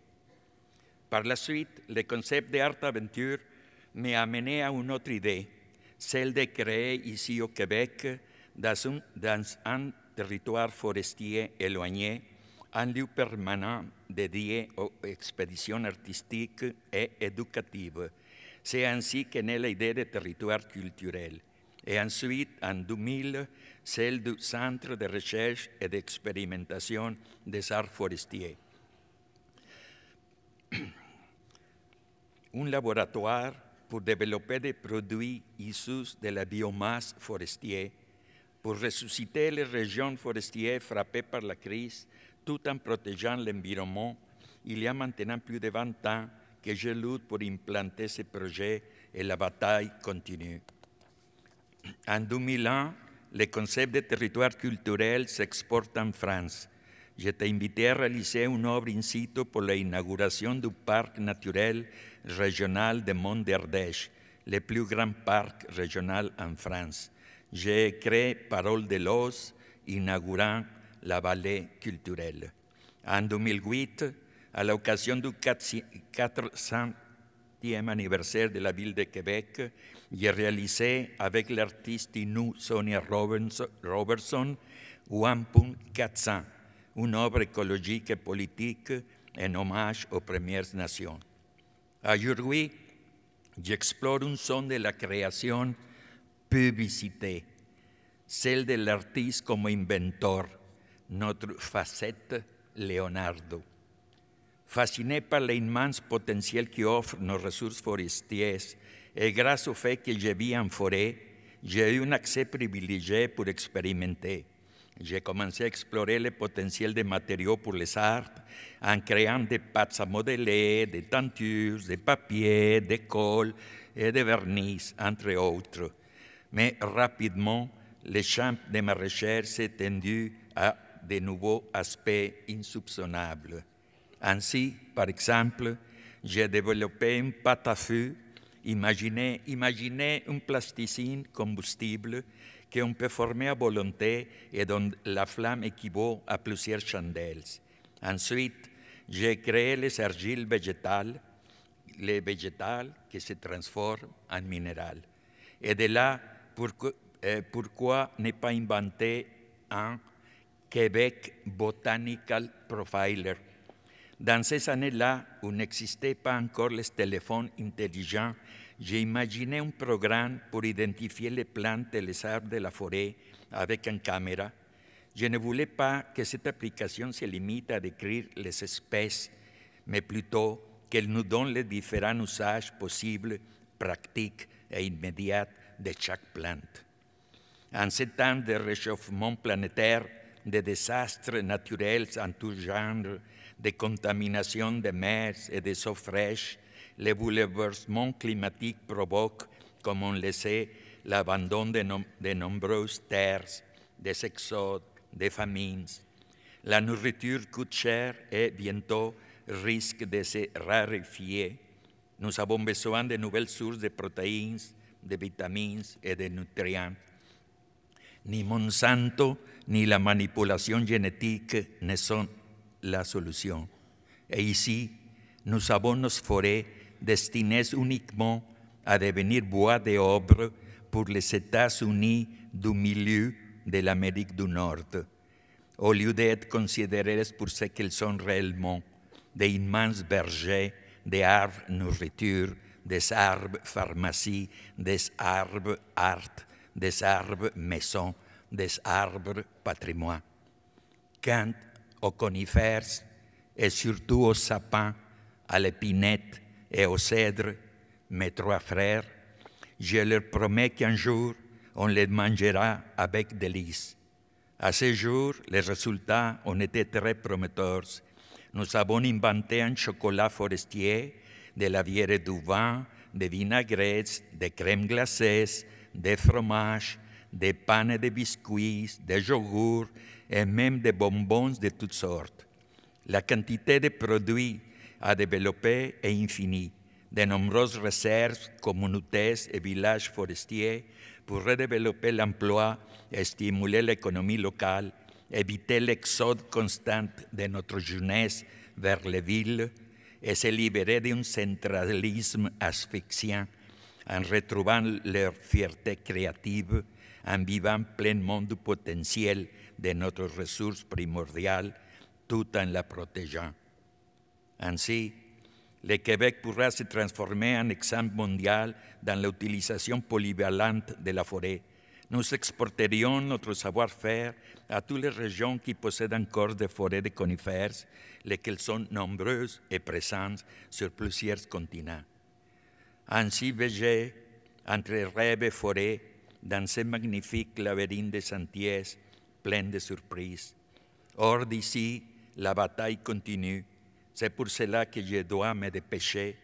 Par la suite, le concept d'art aventure m'a amené à une autre idée, celle de créer ici au Québec, dans un, dans un territoire forestier éloigné, un lieu permanent dédié aux expéditions artistiques et éducatives. C'est ainsi qu'est née l'idée de territoire culturel et ensuite, en 2000, celle du Centre de recherche et d'expérimentation des arts forestiers. Un laboratoire pour développer des produits issus de la biomasse forestière, pour ressusciter les régions forestières frappées par la crise tout en protégeant l'environnement. Il y a maintenant plus de 20 ans que je lutte pour implanter ce projet et la bataille continue. En 2001, le concept de territoire culturel s'exporte en France. J'étais invité à réaliser une œuvre in situ pour l'inauguration du parc naturel régional de Mont d'Ardèche, le plus grand parc régional en France. J'ai créé Parole de l'Os, inaugurant la vallée culturelle. En 2008, à l'occasion du 400e anniversaire de la ville de Québec, j'ai réalisé avec l'artiste Inou Sonia Robertson 1.400, une œuvre écologique et politique en hommage aux Premières Nations. Aujourd'hui, j'explore un son de la création publicité, celle de l'artiste comme inventor, notre facette Leonardo. Fasciné par l'immense potentiel qu'offrent nos ressources forestières et grâce au fait que je vis en forêt, j'ai eu un accès privilégié pour expérimenter. J'ai commencé à explorer le potentiel des matériaux pour les arbres en créant des pâtes à modeler, des tentures, des papiers, des cols et des vernis, entre autres. Mais rapidement, le champ de ma recherche s'est étendu à de nouveaux aspects insoupçonnables. Ainsi, par exemple, j'ai développé une pâte à feu. Imaginez, imaginez une plasticine combustible qu'on peut former à volonté et dont la flamme équivaut à plusieurs chandelles. Ensuite, j'ai créé les argiles végétales, les végétales qui se transforment en minéral. Et de là, pourquoi, euh, pourquoi ne pas inventer un Québec Botanical Profiler? Dans ces années-là, où n'existaient pas encore les téléphones intelligents, j'ai imaginé un programme pour identifier les plantes et les arbres de la forêt avec une caméra. Je ne voulais pas que cette application se limite à décrire les espèces, mais plutôt qu'elle nous donne les différents usages possibles, pratiques et immédiats de chaque plante. En ces temps de réchauffement planétaire, de désastres naturels en tout genre, de contamination des mers et des eaux fraîches, le bouleversement climatique provoque, comme on le sait, l'abandon de, de nombreuses terres, des exodes, des famines. La nourriture coûte cher et bientôt risque de se raréfier. Nous avons besoin de nouvelles sources de protéines, de vitamines et de nutriments. Ni Monsanto ni la manipulation génétique ne sont la solution. Et ici, nous avons nos forêts destinées uniquement à devenir bois d'œuvre pour les États-Unis du milieu de l'Amérique du Nord, au lieu d'être considérées pour ce qu'elles sont réellement, des immenses bergers, des arbres nourriture, des arbres pharmacie, des arbres art, des arbres maison, des arbres patrimoine. Quant aux conifères et surtout aux sapins, à l'épinette et aux cèdres, mes trois frères, je leur promets qu'un jour, on les mangera avec délice. À ce jour, les résultats ont été très prometteurs. Nous avons inventé un chocolat forestier, de la bière du vin, des vinaigrettes, des crèmes glacées, des fromages, des panes et des biscuits, des yogourts et même des bonbons de toutes sortes. La quantité de produits à développer est infinie. De nombreuses réserves, communautés et villages forestiers pour redévelopper l'emploi et stimuler l'économie locale, éviter l'exode constant de notre jeunesse vers les villes et se libérer d'un centralisme asphyxiant en retrouvant leur fierté créative, en vivant pleinement du potentiel de notre ressource primordiale tout en la protégeant. Ainsi, le Québec pourra se transformer en exemple mondial dans l'utilisation polyvalente de la forêt. Nous exporterions notre savoir-faire à toutes les régions qui possèdent encore des forêts de conifères, lesquelles sont nombreuses et présentes sur plusieurs continents. Ainsi, végé entre rêves et forêts dans ce magnifique labyrinthe de sentiers plein de surprises. Hors d'ici, la bataille continue. C'est pour cela que je dois me dépêcher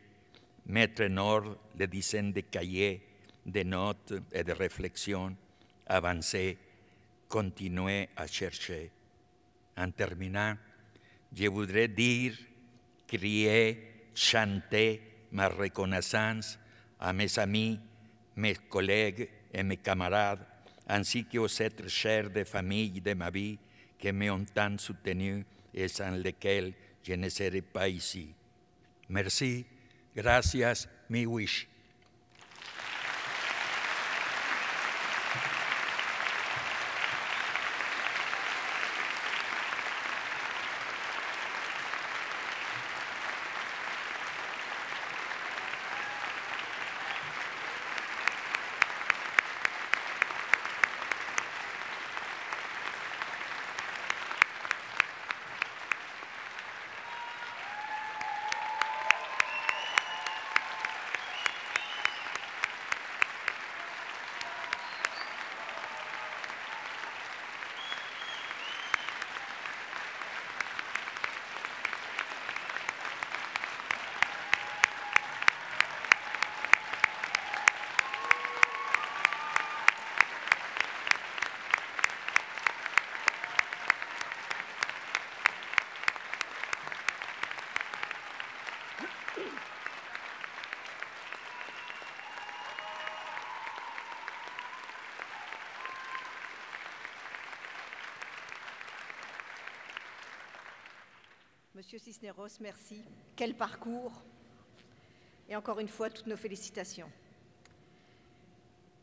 mettre en ordre les dizaines de cahiers, de notes et de réflexions, avancer, continuer à chercher. En terminant, je voudrais dire, crier, chanter ma reconnaissance à mes amis, mes collègues et mes camarades, ainsi qu'aux êtres chers de famille de ma vie qui m'ont tant soutenu et sans lesquels je ne serais pas ici. Merci, gracias, mi wish. Monsieur Cisneros, merci. Quel parcours Et encore une fois, toutes nos félicitations.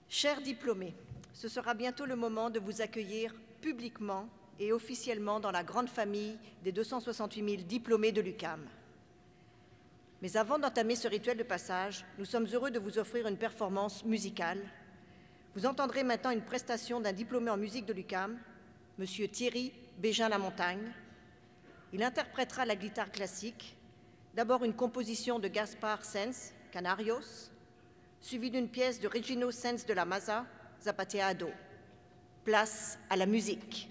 Chers diplômés, ce sera bientôt le moment de vous accueillir publiquement et officiellement dans la grande famille des 268 000 diplômés de l'UCAM. Mais avant d'entamer ce rituel de passage, nous sommes heureux de vous offrir une performance musicale. Vous entendrez maintenant une prestation d'un diplômé en musique de l'UCAM, Monsieur Thierry Bégin-Lamontagne, il interprétera la guitare classique, d'abord une composition de Gaspar Sens, Canarios, suivie d'une pièce de Regino Sens de la Maza, Zapateado. Place à la musique.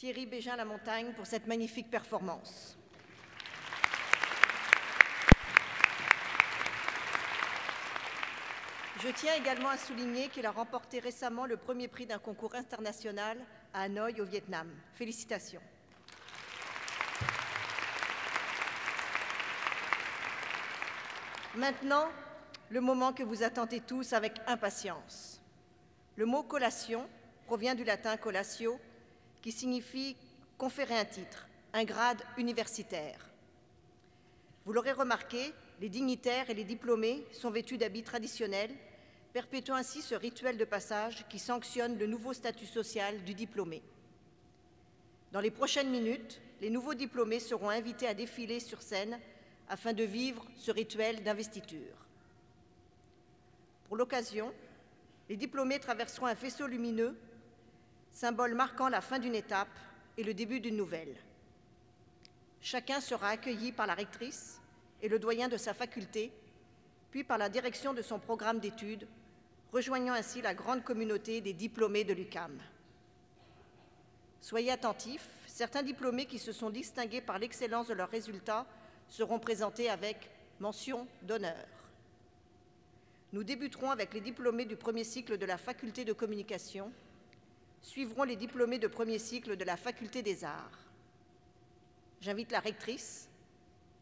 Thierry Bégin-La-Montagne pour cette magnifique performance. Je tiens également à souligner qu'il a remporté récemment le premier prix d'un concours international à Hanoï au Vietnam. Félicitations. Maintenant, le moment que vous attendez tous avec impatience. Le mot collation provient du latin collatio, qui signifie conférer un titre, un grade universitaire. Vous l'aurez remarqué, les dignitaires et les diplômés sont vêtus d'habits traditionnels, perpétuant ainsi ce rituel de passage qui sanctionne le nouveau statut social du diplômé. Dans les prochaines minutes, les nouveaux diplômés seront invités à défiler sur scène afin de vivre ce rituel d'investiture. Pour l'occasion, les diplômés traverseront un faisceau lumineux, symbole marquant la fin d'une étape et le début d'une nouvelle. Chacun sera accueilli par la rectrice et le doyen de sa faculté, puis par la direction de son programme d'études, rejoignant ainsi la grande communauté des diplômés de l'UCAM. Soyez attentifs, certains diplômés qui se sont distingués par l'excellence de leurs résultats seront présentés avec mention d'honneur. Nous débuterons avec les diplômés du premier cycle de la faculté de communication, suivront les diplômés de premier cycle de la faculté des arts. J'invite la rectrice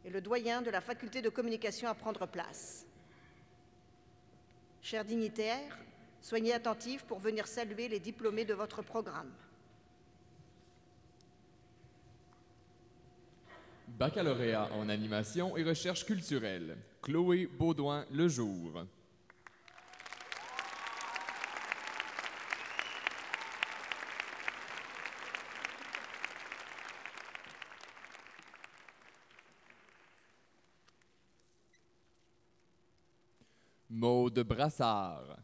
et le doyen de la faculté de communication à prendre place. Chers dignitaires, soyez attentifs pour venir saluer les diplômés de votre programme. Baccalauréat en animation et recherche culturelle. Chloé Baudouin Maude Brassard.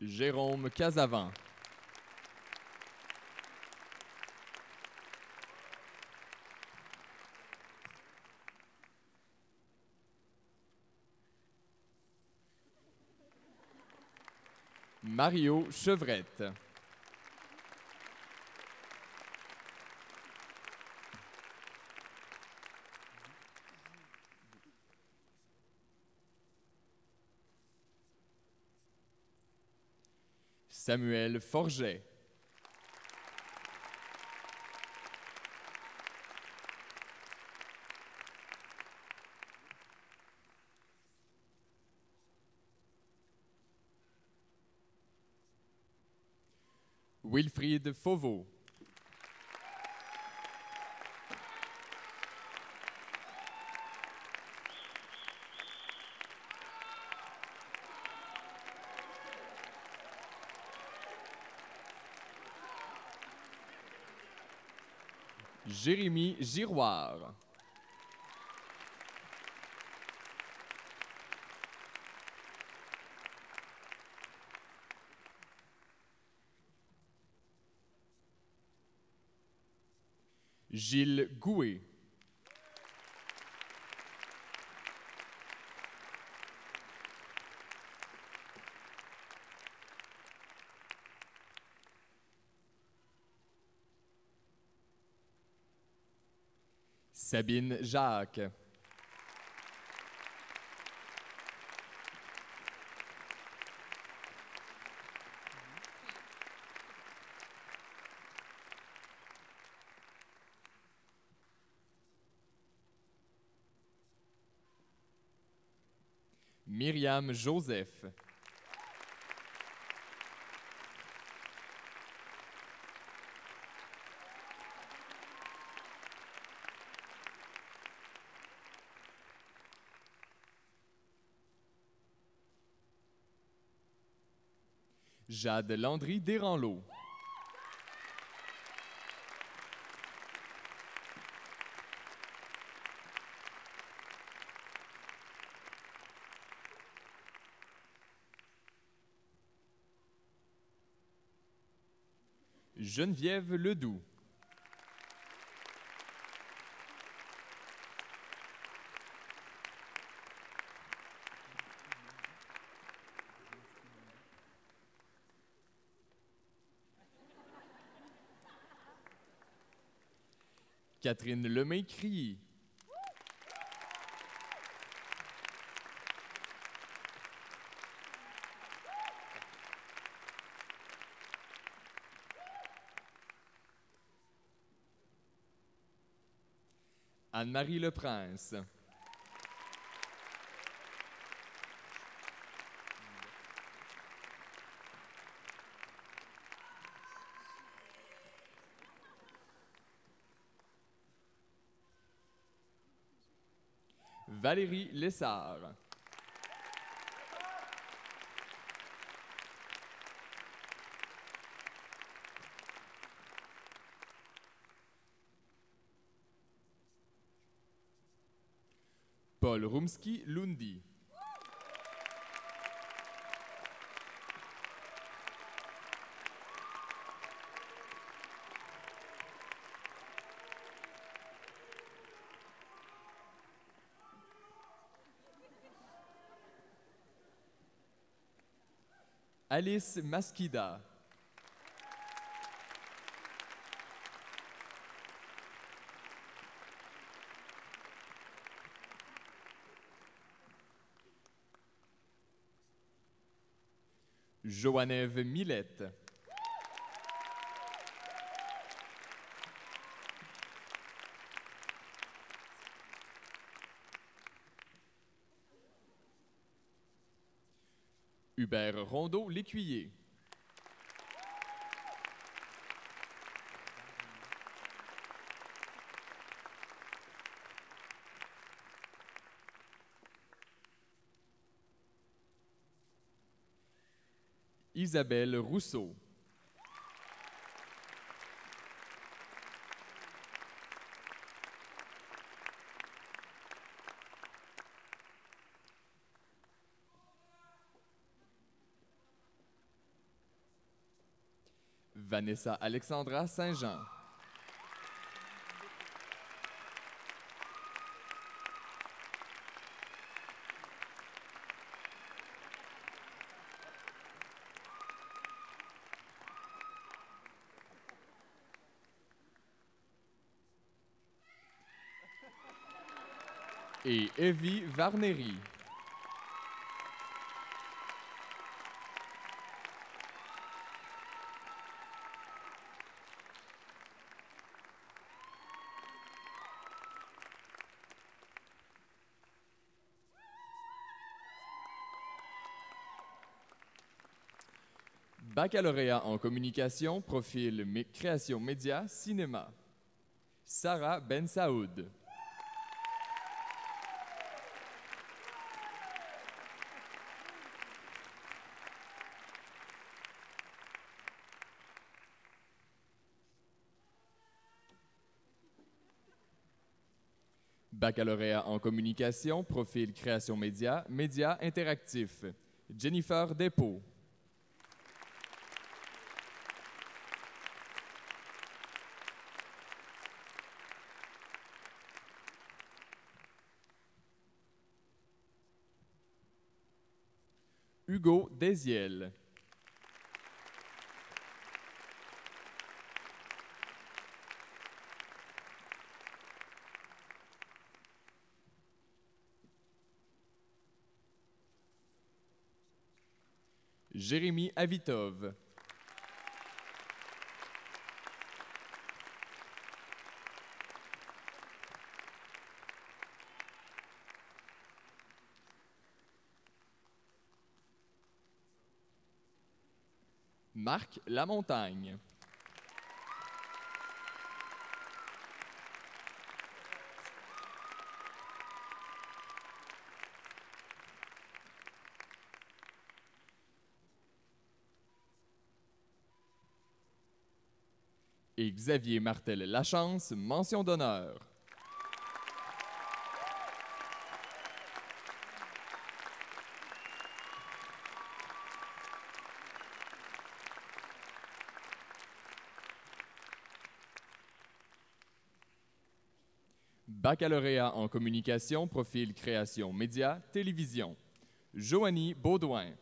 Jérôme Casavant. Mario Chevrette. Samuel Forget. Wilfried Fauveau. Jérémy Giroir. Gilles Gouet. Sabine Jacques. Joseph. Jade Landry Desranleau. Geneviève Ledoux. Catherine Lemay-Crier. Anne-Marie Leprince. Valérie Lessard. Paul Rumski-Lundi. Alice Maskida. Joannève Millette. Hubert Rondeau L'Écuyer. Isabelle Rousseau. Vanessa Alexandra Saint-Jean. Et Evie Varneri. Baccalauréat en communication, profil création média, cinéma. Sarah Ben Saoud. Baccalauréat en communication, profil création média, média interactif. Jennifer Despaux. Hugo Desiel. Jérémy Avitov. Marc Lamontagne. et Xavier Martel Lachance, mention d'honneur. Baccalauréat en communication, profil création média, télévision. Joanie Baudouin.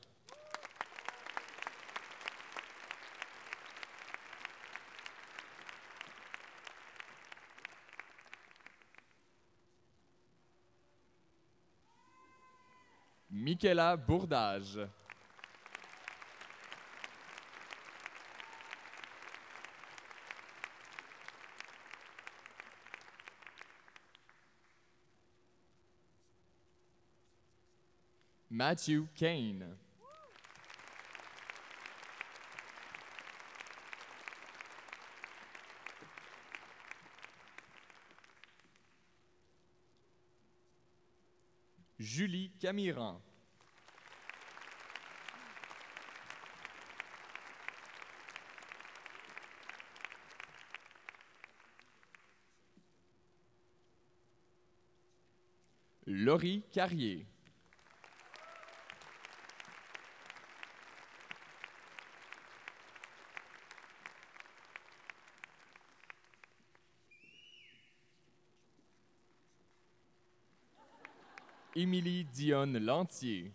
Michaela Bourdage. Matthew Kane. Julie Camiran. Laurie Carrier. Émilie Dionne Lantier.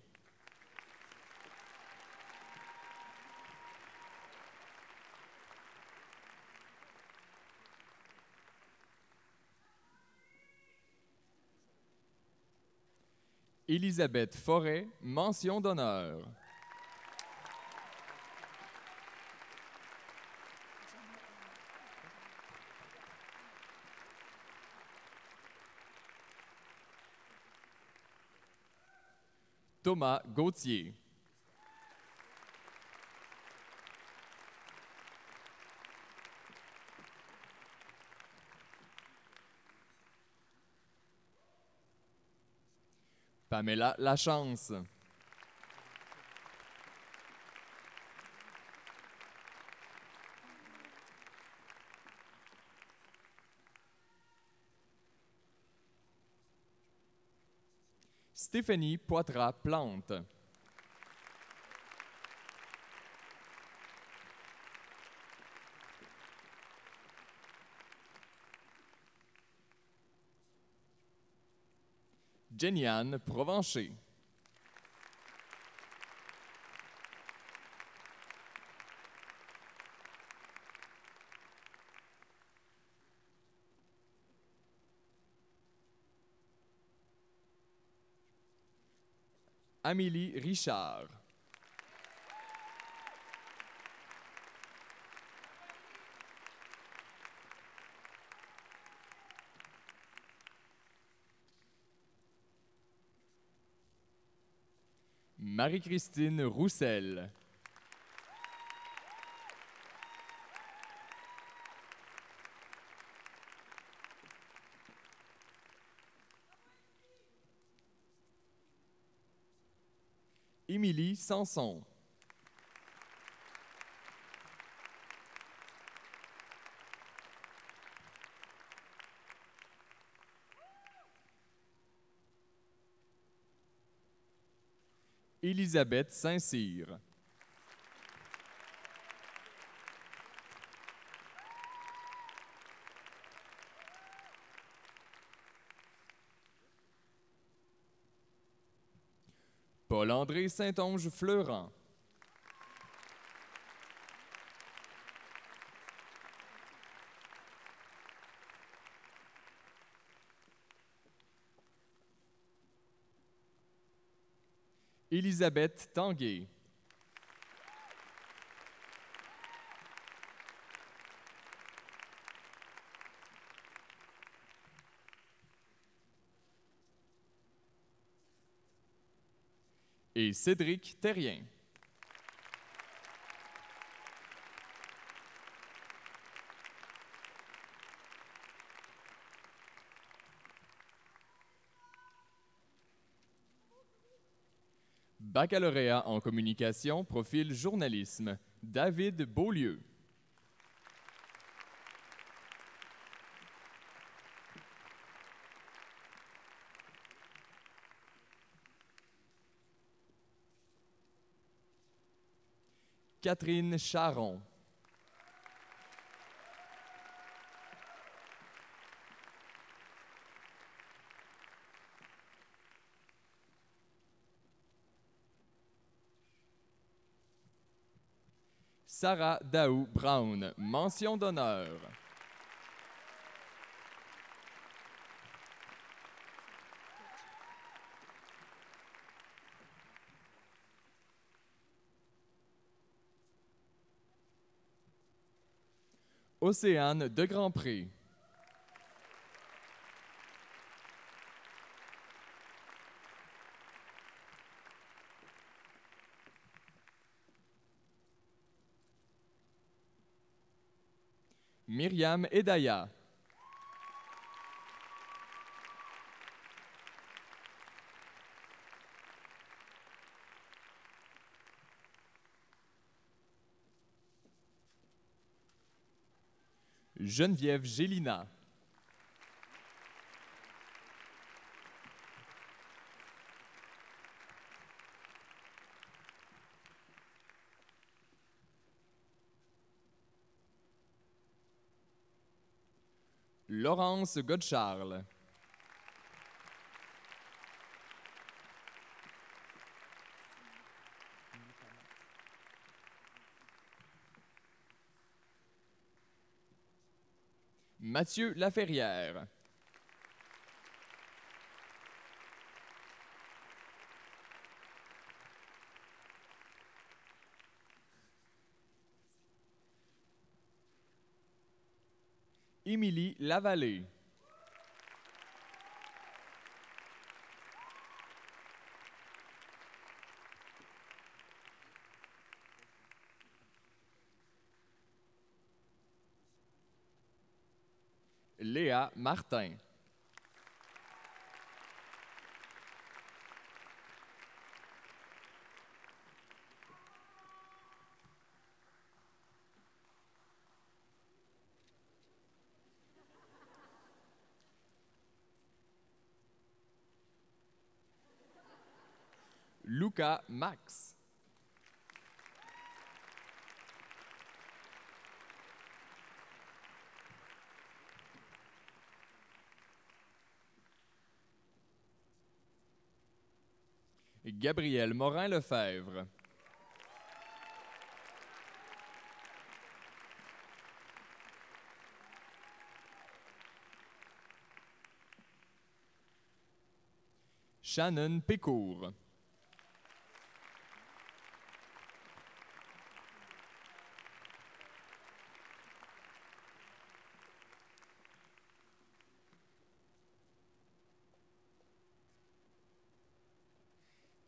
Elisabeth Forêt, mention d'honneur. Thomas Gauthier. Pamela Lachance. Stéphanie Poitras-Plante. Jenny-Anne. Amélie Richard. Marie-Christine Roussel. Émilie Sanson. Élisabeth Saint-Cyr. Paul-André Saint-Onge Fleurant. Elisabeth Tanguay. Et Cédric Terrien. Baccalauréat en communication, profil journalisme. David Beaulieu. Catherine Charon. Sarah Daou Brown, mention d'honneur. Océane de Grand-Pré. Myriam Edaya. Geneviève Gélina. Laurence Godcharles. Mathieu Laferrière. Émilie Lavallée. Léa Martin. Max. Gabriel Morin-Lefebvre. Shannon Pécourt.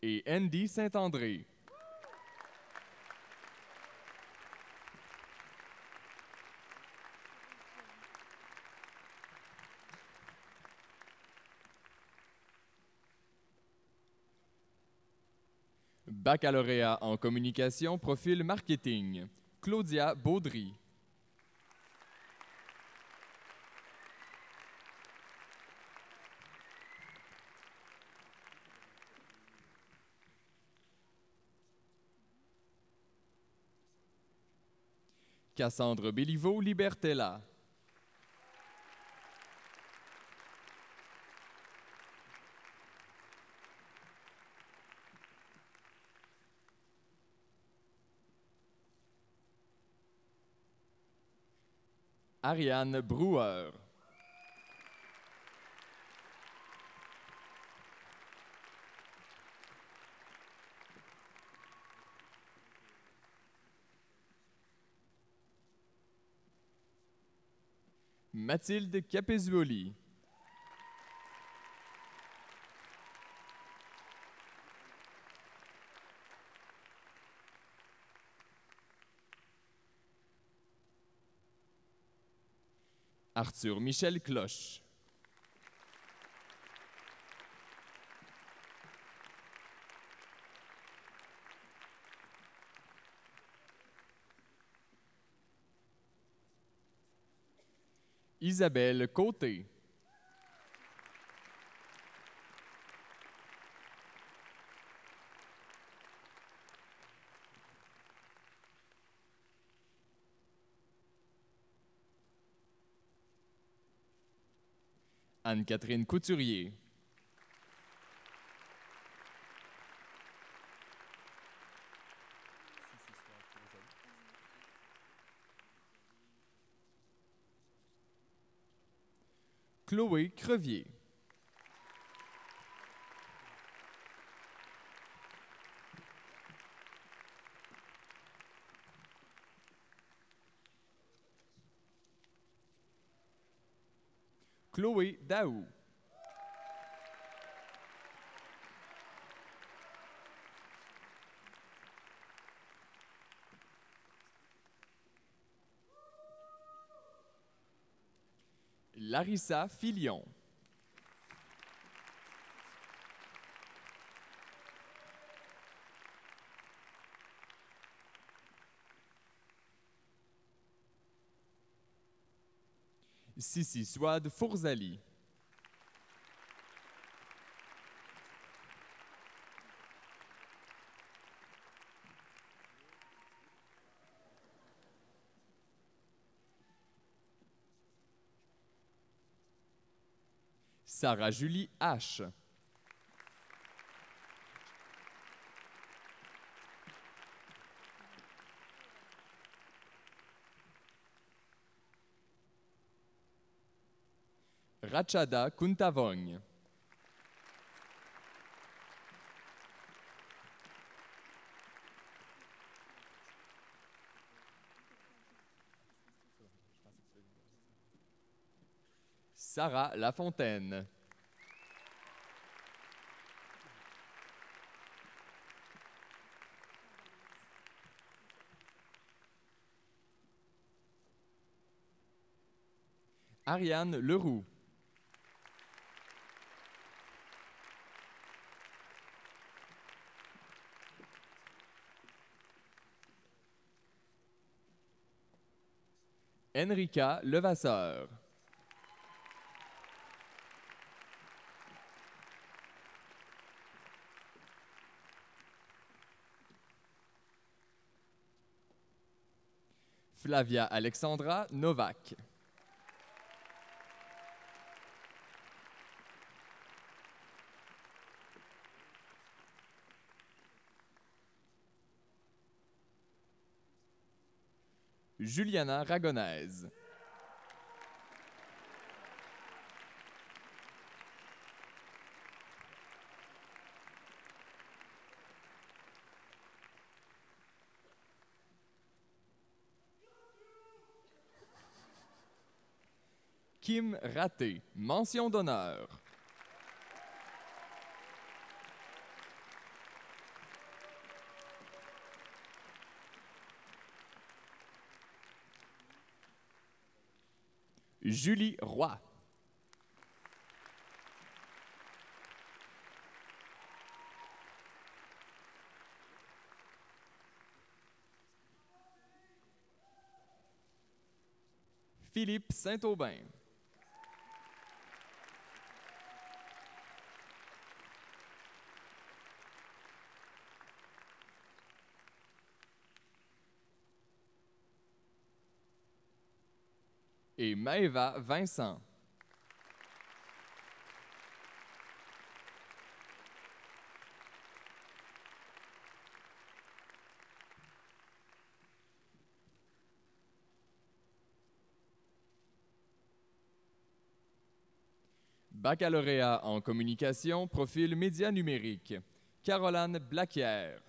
Et Andy Saint-André. Baccalauréat en communication, profil marketing. Claudia Baudry. Cassandre Béliveau, Libertella. Ariane Brouwer. Mathilde Capezuoli. Arthur Michel Cloche. Isabelle Côté. Anne-Catherine Couturier. Chloé Crevier. Chloé Daou. Larissa Filion. Sissi Swad Fourzali. Sarah Julie H. Rachada Kuntavong. Sarah Lafontaine. Ariane Leroux. Enrica Levasseur. Flavia Alexandra Novak. Juliana Ragonnaise. Kim Raté, mention d'honneur. Julie Roy. Philippe Saint-Aubin. Et Maëva Vincent. Baccalauréat en communication, profil média numérique. Caroline Blaquière.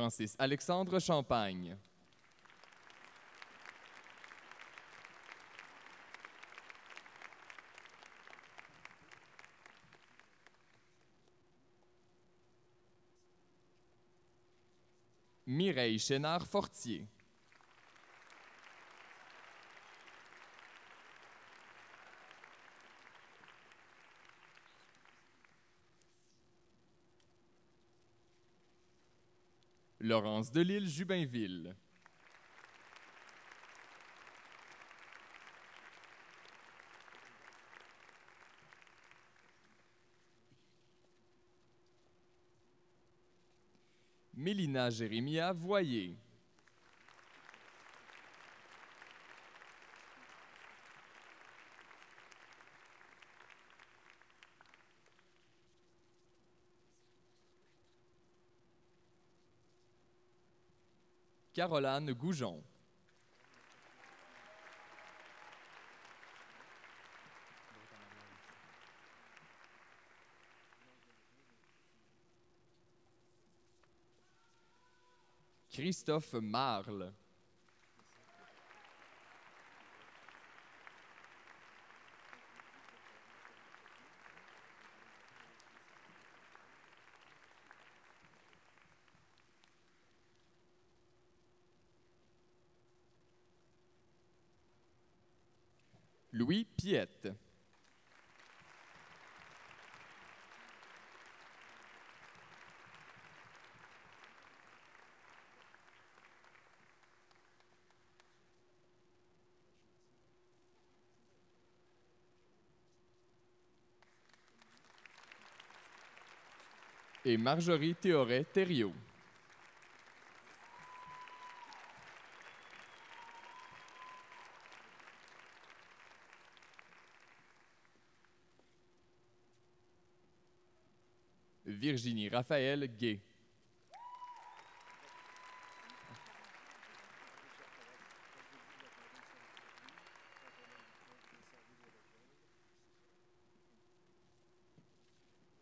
Francis Alexandre Champagne. Mireille Chénard-Fortier. Laurence Delille Jubinville. Mélina Jérémia Voyer. Caroline Goujon. Christophe Marle. Louis Piette. Et Marjorie Théoret Thériault. Virginie Raphaël Gay.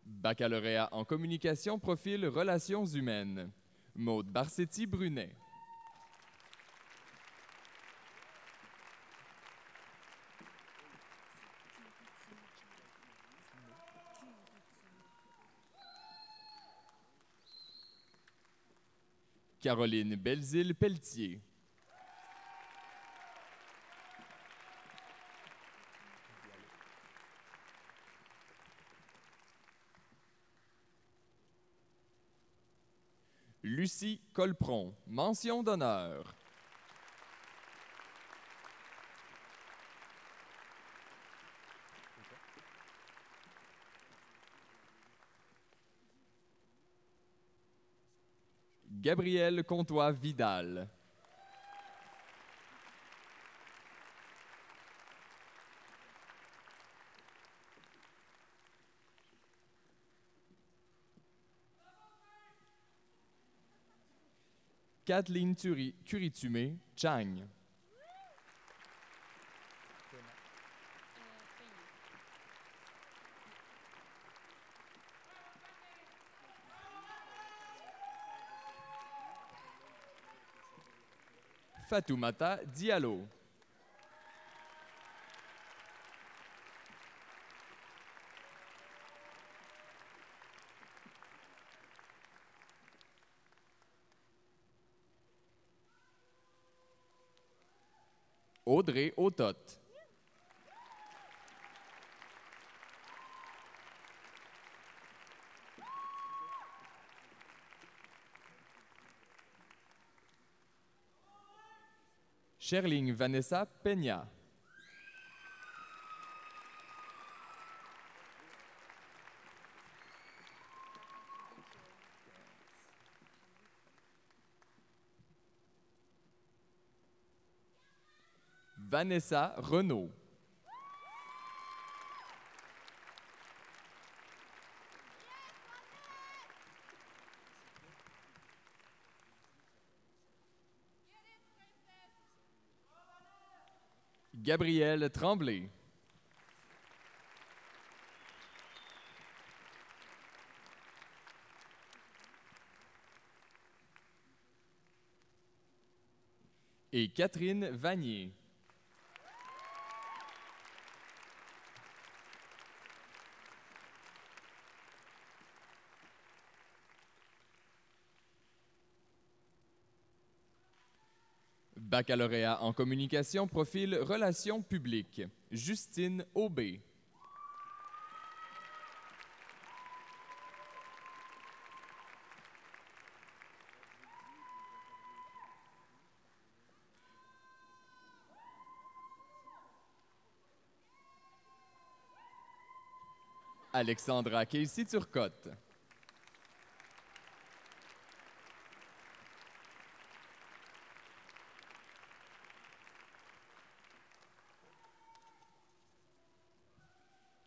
Baccalauréat en communication, profil relations humaines. Maude Barsetti Caroline Belzile-Pelletier. Lucie Colpron, mention d'honneur. Gabriel Comtois Vidal. Kathleen Curitumé Chang. Fatoumata Diallo. Audrey Autot. Sherling Vanessa Peña. Vanessa Renaud. Gabrielle Tremblay. Et Catherine Vanier. Baccalauréat en communication, profil relations publiques. Justine Aubé. Alexandra Casey Turcotte.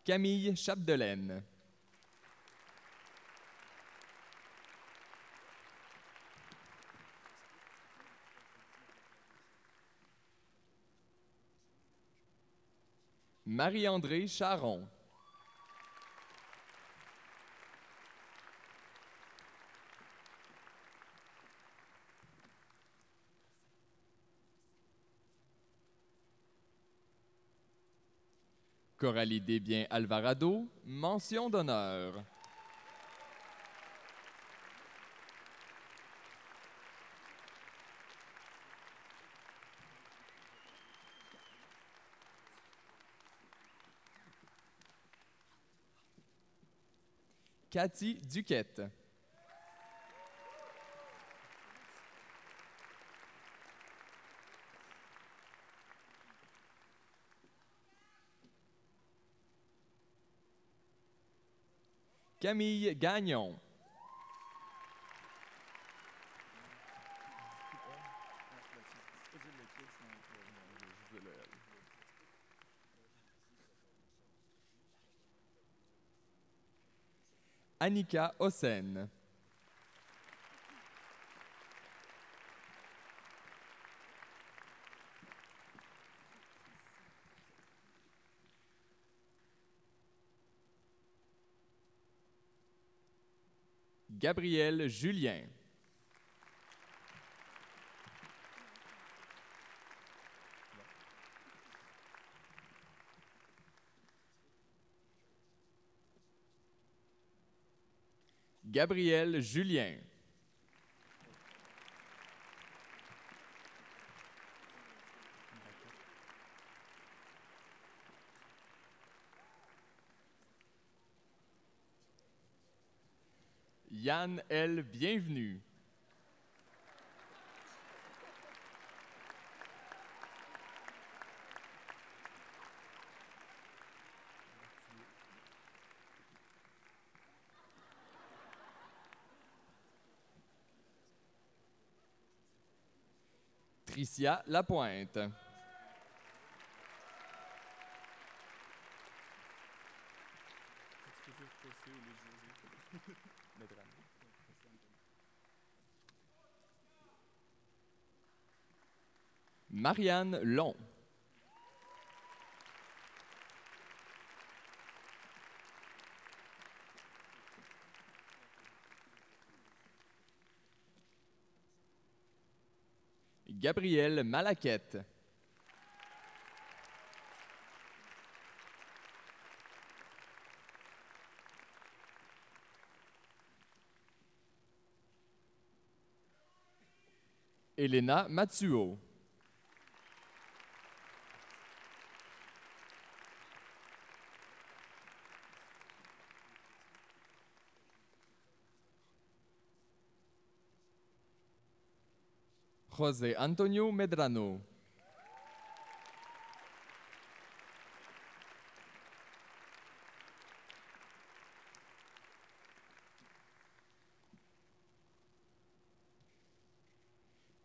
Camille Chapdelaine. Marie-Andrée Charon. Coralie Desbiens Alvarado, mention d'honneur. Cathy Duquette. Camille Gagnon. Annika Hossen. Gabriel Julien. Gabriel Julien. Yann L. Bienvenue. Tricia Lapointe. Marianne Long. Gabriel Malaquette. Elena Matsuo. José Antonio Medrano.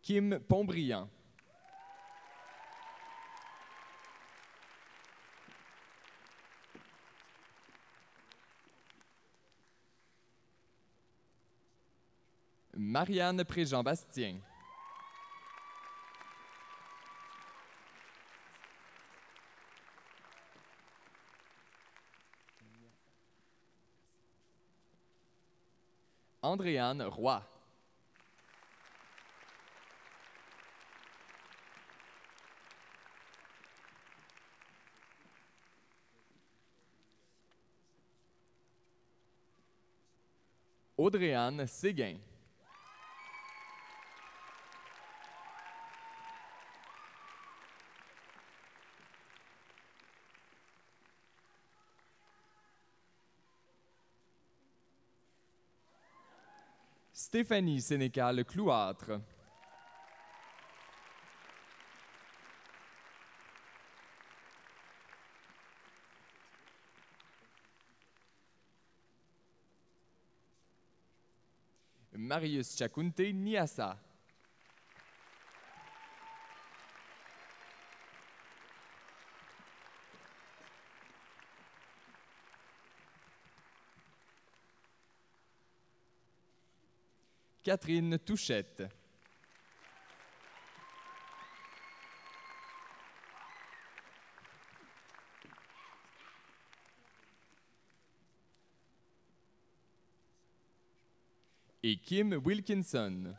Kim Pontbriand. Marianne Préjean-Bastien. Andréane Roy. Audrey-Anne Séguin. Stéphanie Sénécal Clouâtre. Marius Chakunte Niassa. Catherine Touchette. Et Kim Wilkinson.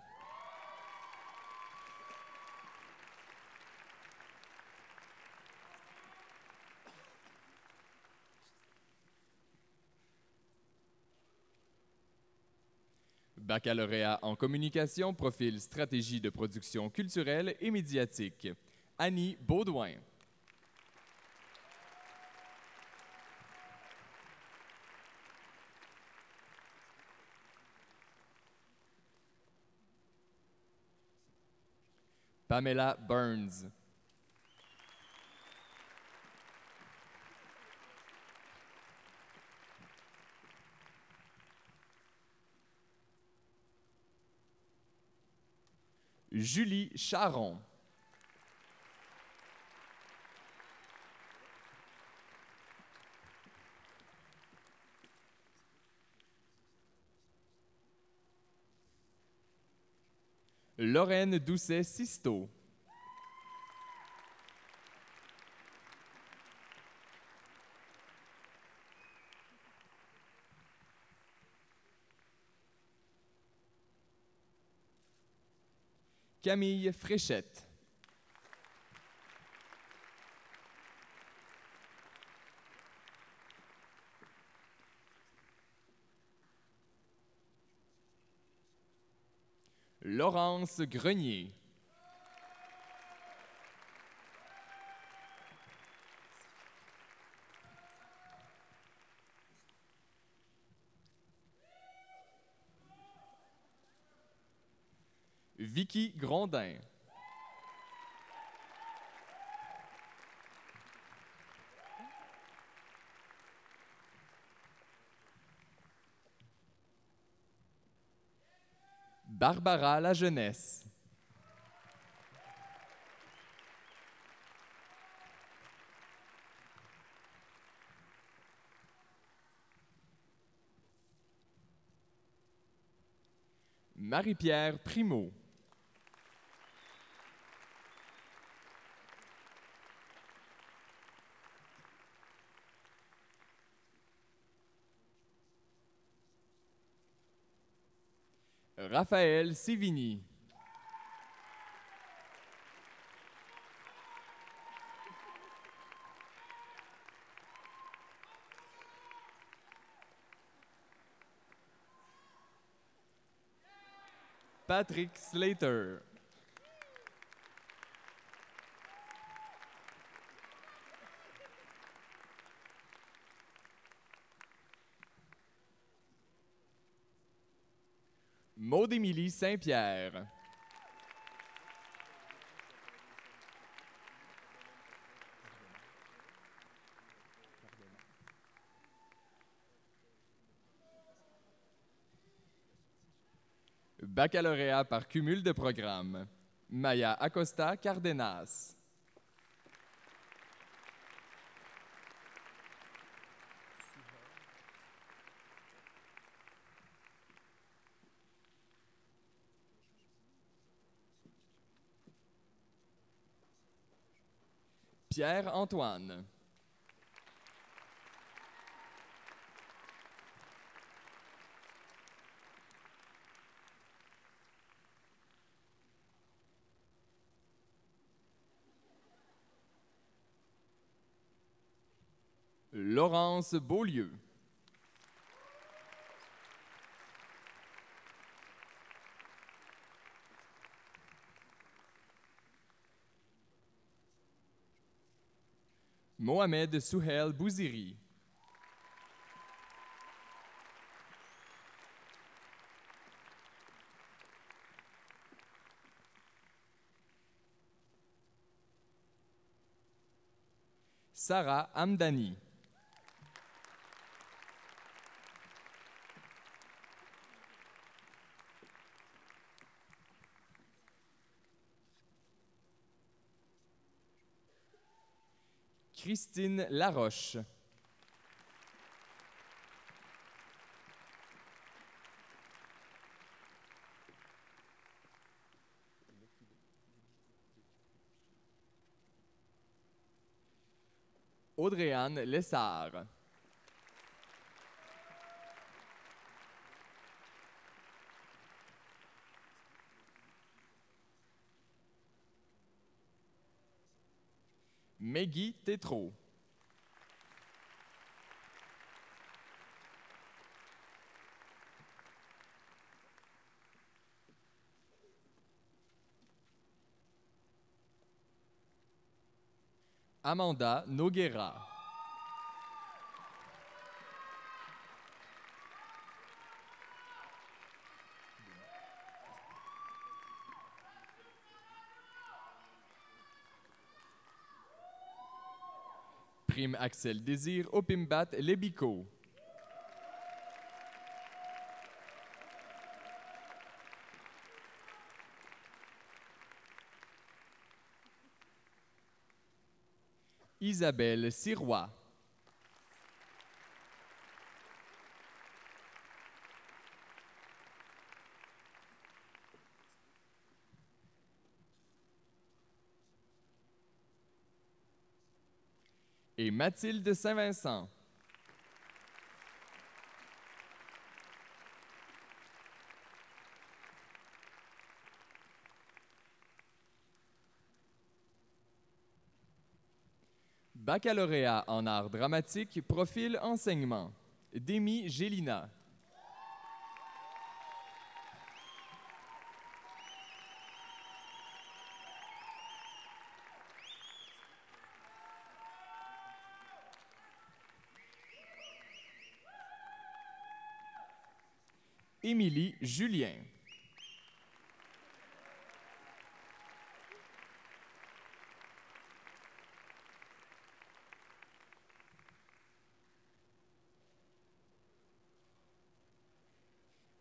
Baccalauréat en communication, profil stratégie de production culturelle et médiatique. Annie Baudouin. Pamela Burns. Julie Charon. Lorraine Doucet-Sisto. Camille Fréchette. Laurence Grenier. Vicky Grondin. Barbara La Jeunesse. Marie-Pierre Primo. Raphaël Sévigny. Patrick Slater. Maud-Émilie Saint-Pierre. Baccalauréat par cumul de programmes. Maya Acosta Cardenas. Pierre-Antoine. Laurence Beaulieu. Mohamed Souhel Bouziri. Sarah Amdani. Christine Laroche. Audrey-Anne Lessard. Maggie Tétrault. Amanda Noguera. Axel Désir Opimbat Lebico. Isabelle Sirois. Et Mathilde Saint-Vincent. Baccalauréat en art dramatique, profil enseignement. Demi Gélina. Émilie Julien.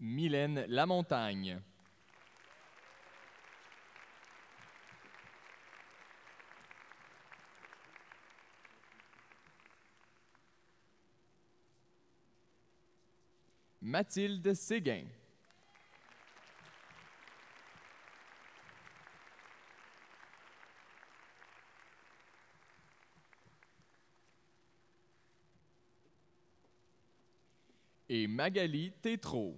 Mylène Lamontagne. Mathilde Séguin. Et Magali Tétrault.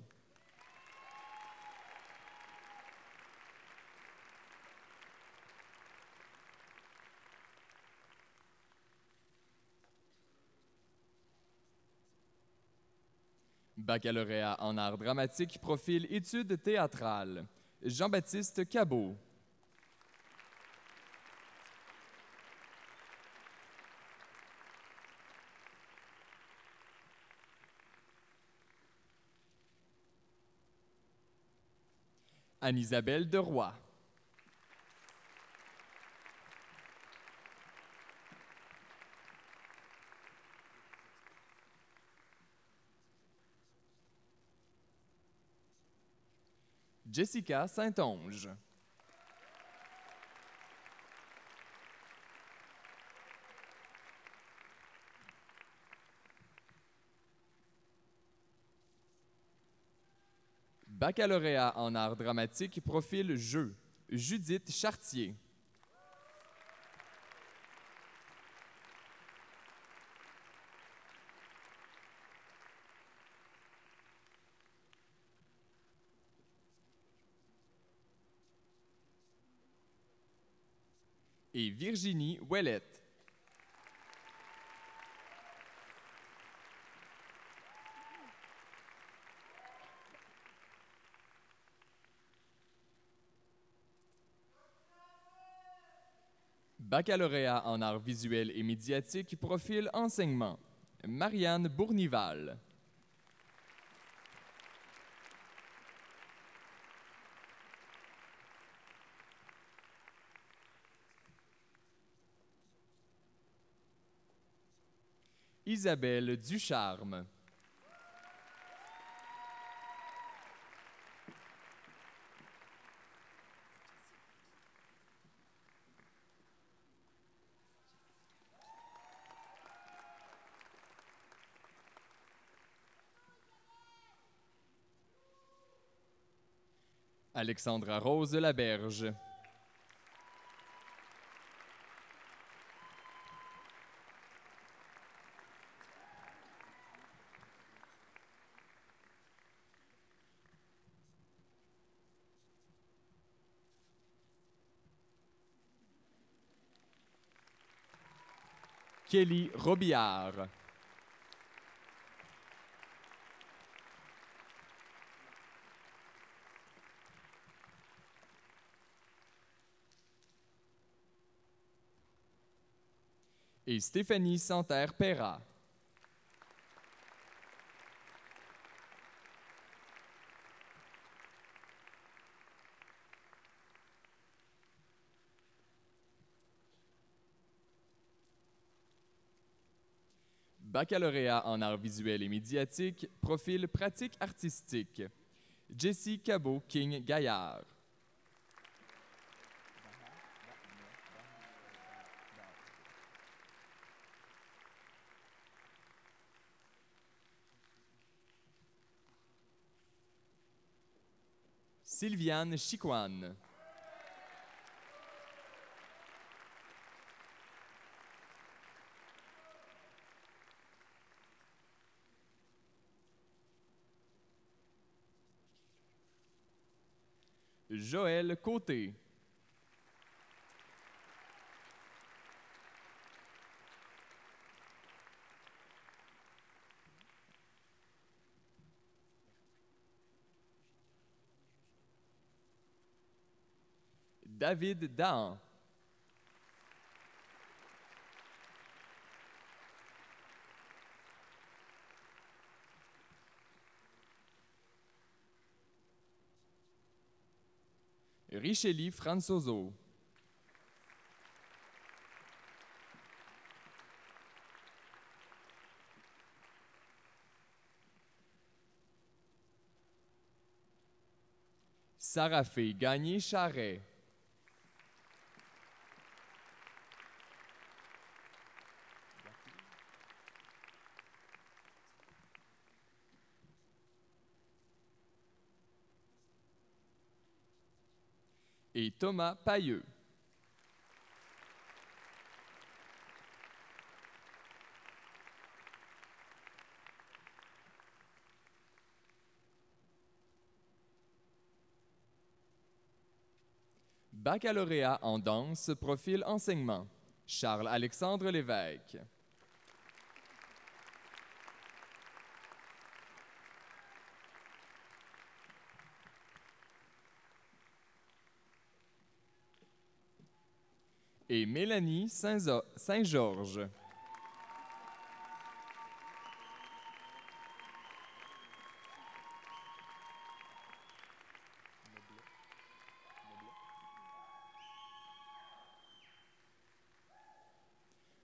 Baccalauréat en art dramatique, profil études théâtrales. Jean-Baptiste Cabot. Anne-Isabelle Deroy. Jessica Saint-Onge. Baccalauréat en art dramatique, profil jeu. Judith Chartier. Virginie Ouellette. Baccalauréat en arts visuels et médiatiques, profil enseignement. Marianne Bournival. Isabelle Ducharme. Alexandra Rose Laberge. Kelly Robillard. Et Stéphanie Santerre-Perra. Baccalauréat en arts visuels et médiatiques, profil pratique artistique. Jessie Cabot King Gaillard. Sylviane Chicoine. Joël Côté. David Dahan. Richeli Franzoso. Sarah Fay et Thomas Pailleux. Baccalauréat en danse, profil enseignement. Charles-Alexandre Lévesque. Et Mélanie Saint- Saint-Georges.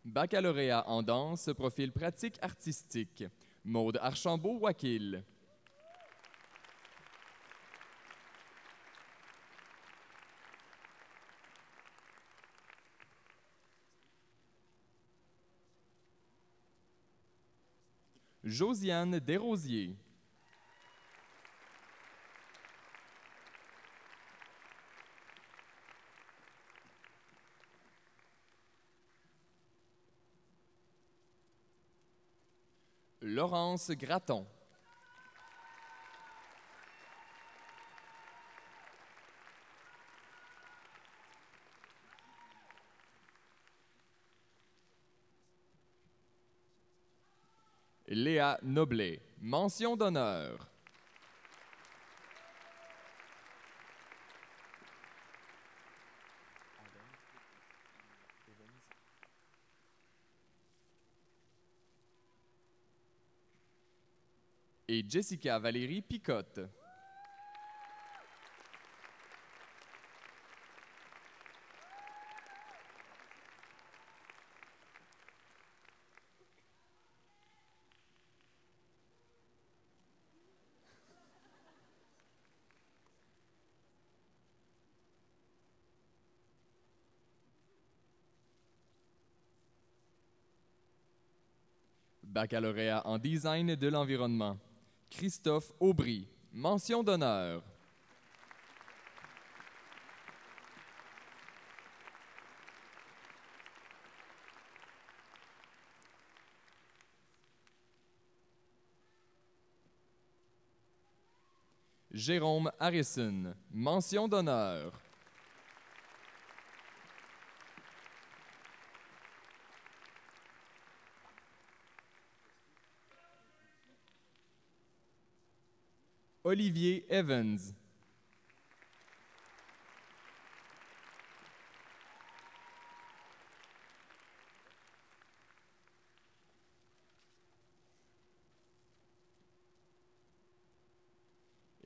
Baccalauréat en danse, profil pratique artistique. Maude Archambault-Wakil. Josiane Desrosiers. Laurence Gratton. Léa Noblet. Mention d'honneur. Et Jessica Valérie Picotte. Baccalauréat en design de l'environnement. Christophe Aubry. Mention d'honneur. Jérôme Harrison. Mention d'honneur. Olivier Evans.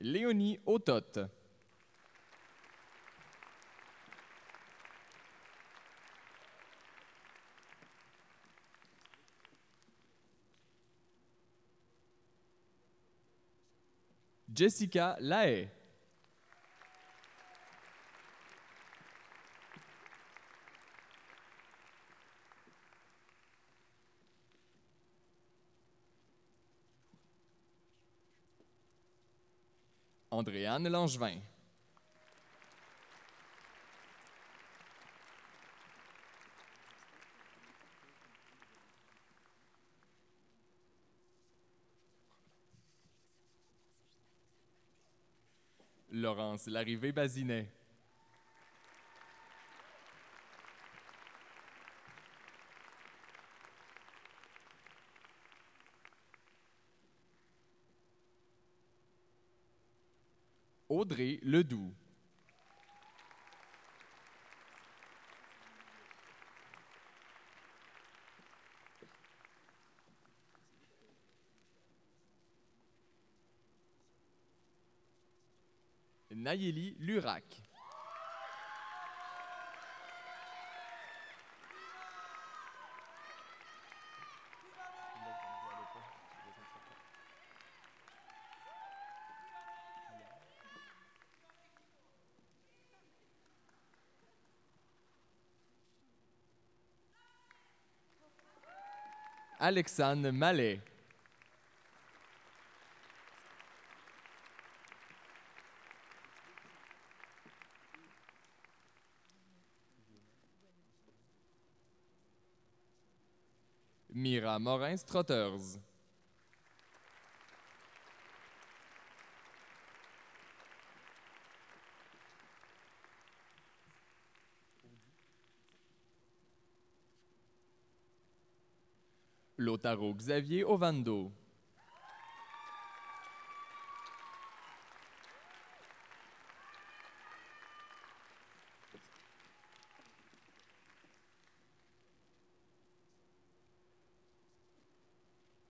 Léonie Autot. Jessica Lahaye. Andréane Langevin. Laurence Larrivée Bazinet. Audrey Ledoux. Nayeli Lurac. Alexandre Mallet. Mira Morin-Strotters. Lotaro Xavier Ovando.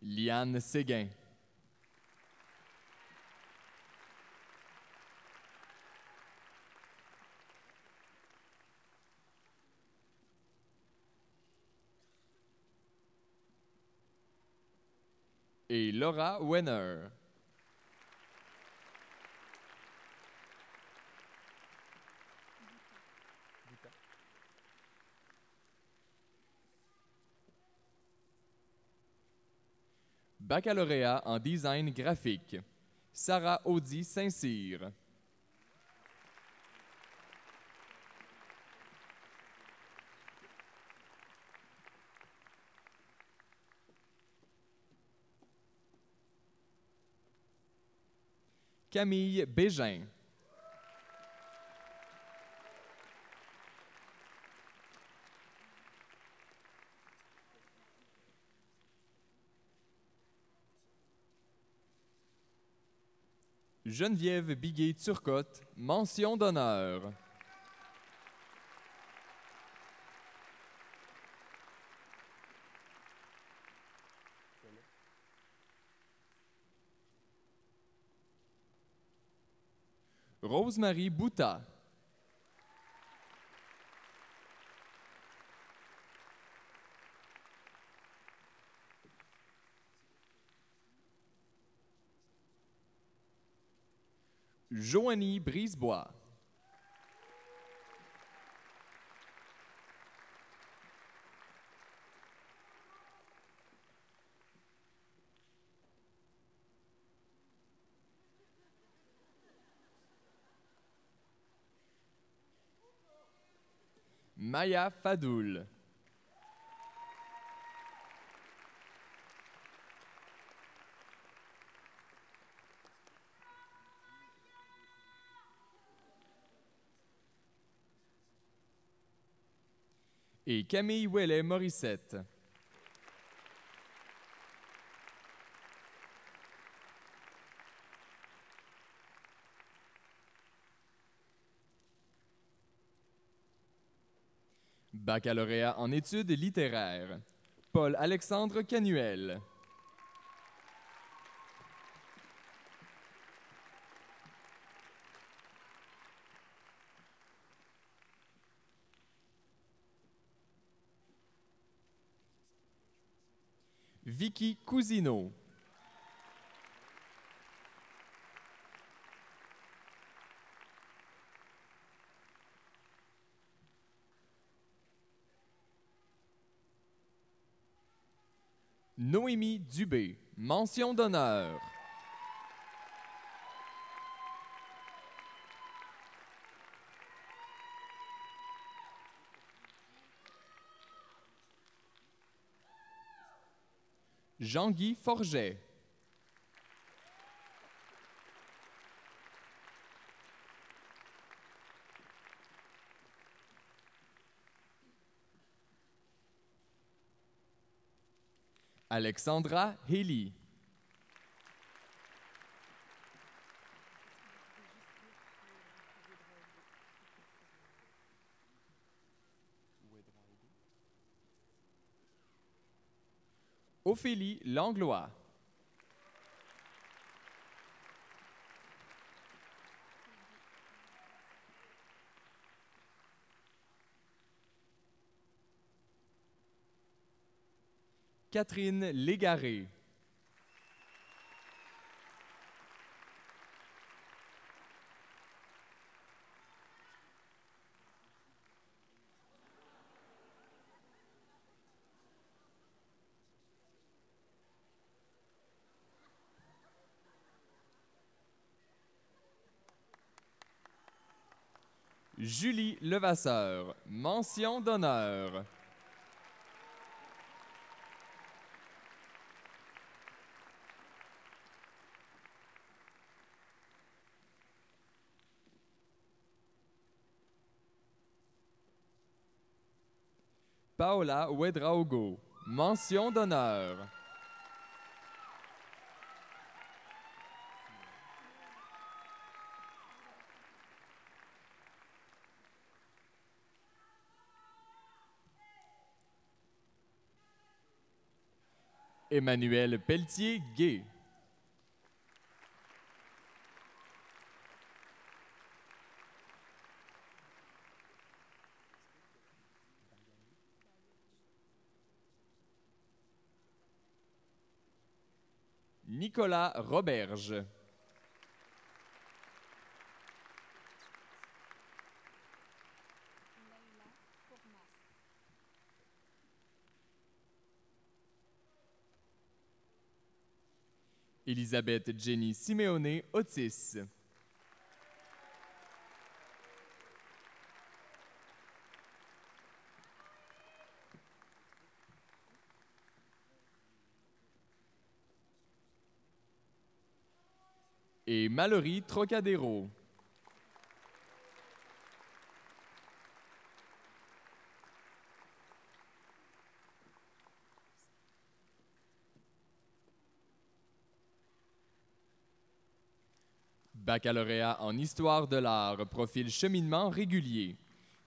Liane Séguin. Et Laura Wenner. Baccalauréat en design graphique. Sarah Audi Saint-Cyr. Camille Bégin. Geneviève Biguet-Turcotte, mention d'honneur. Rosemary Bouta. Joanie Brisebois. Maya Fadoul. et Camille Ouellet-Morissette. Baccalauréat en études littéraires. Paul-Alexandre Canuel. Vicky Cousineau. Noémie Dubé, mention d'honneur. Jean-Guy Forget. Alexandra Haley. Ophélie Langlois. Catherine Légaré. Julie Levasseur, mention d'honneur. Paola Ouedraogo, mention d'honneur. Emmanuel Pelletier-Gay. Nicolas Roberge. Elisabeth Jenny Simeone Otis. Et Mallory Trocadéro. Baccalauréat en histoire de l'art, profil cheminement régulier.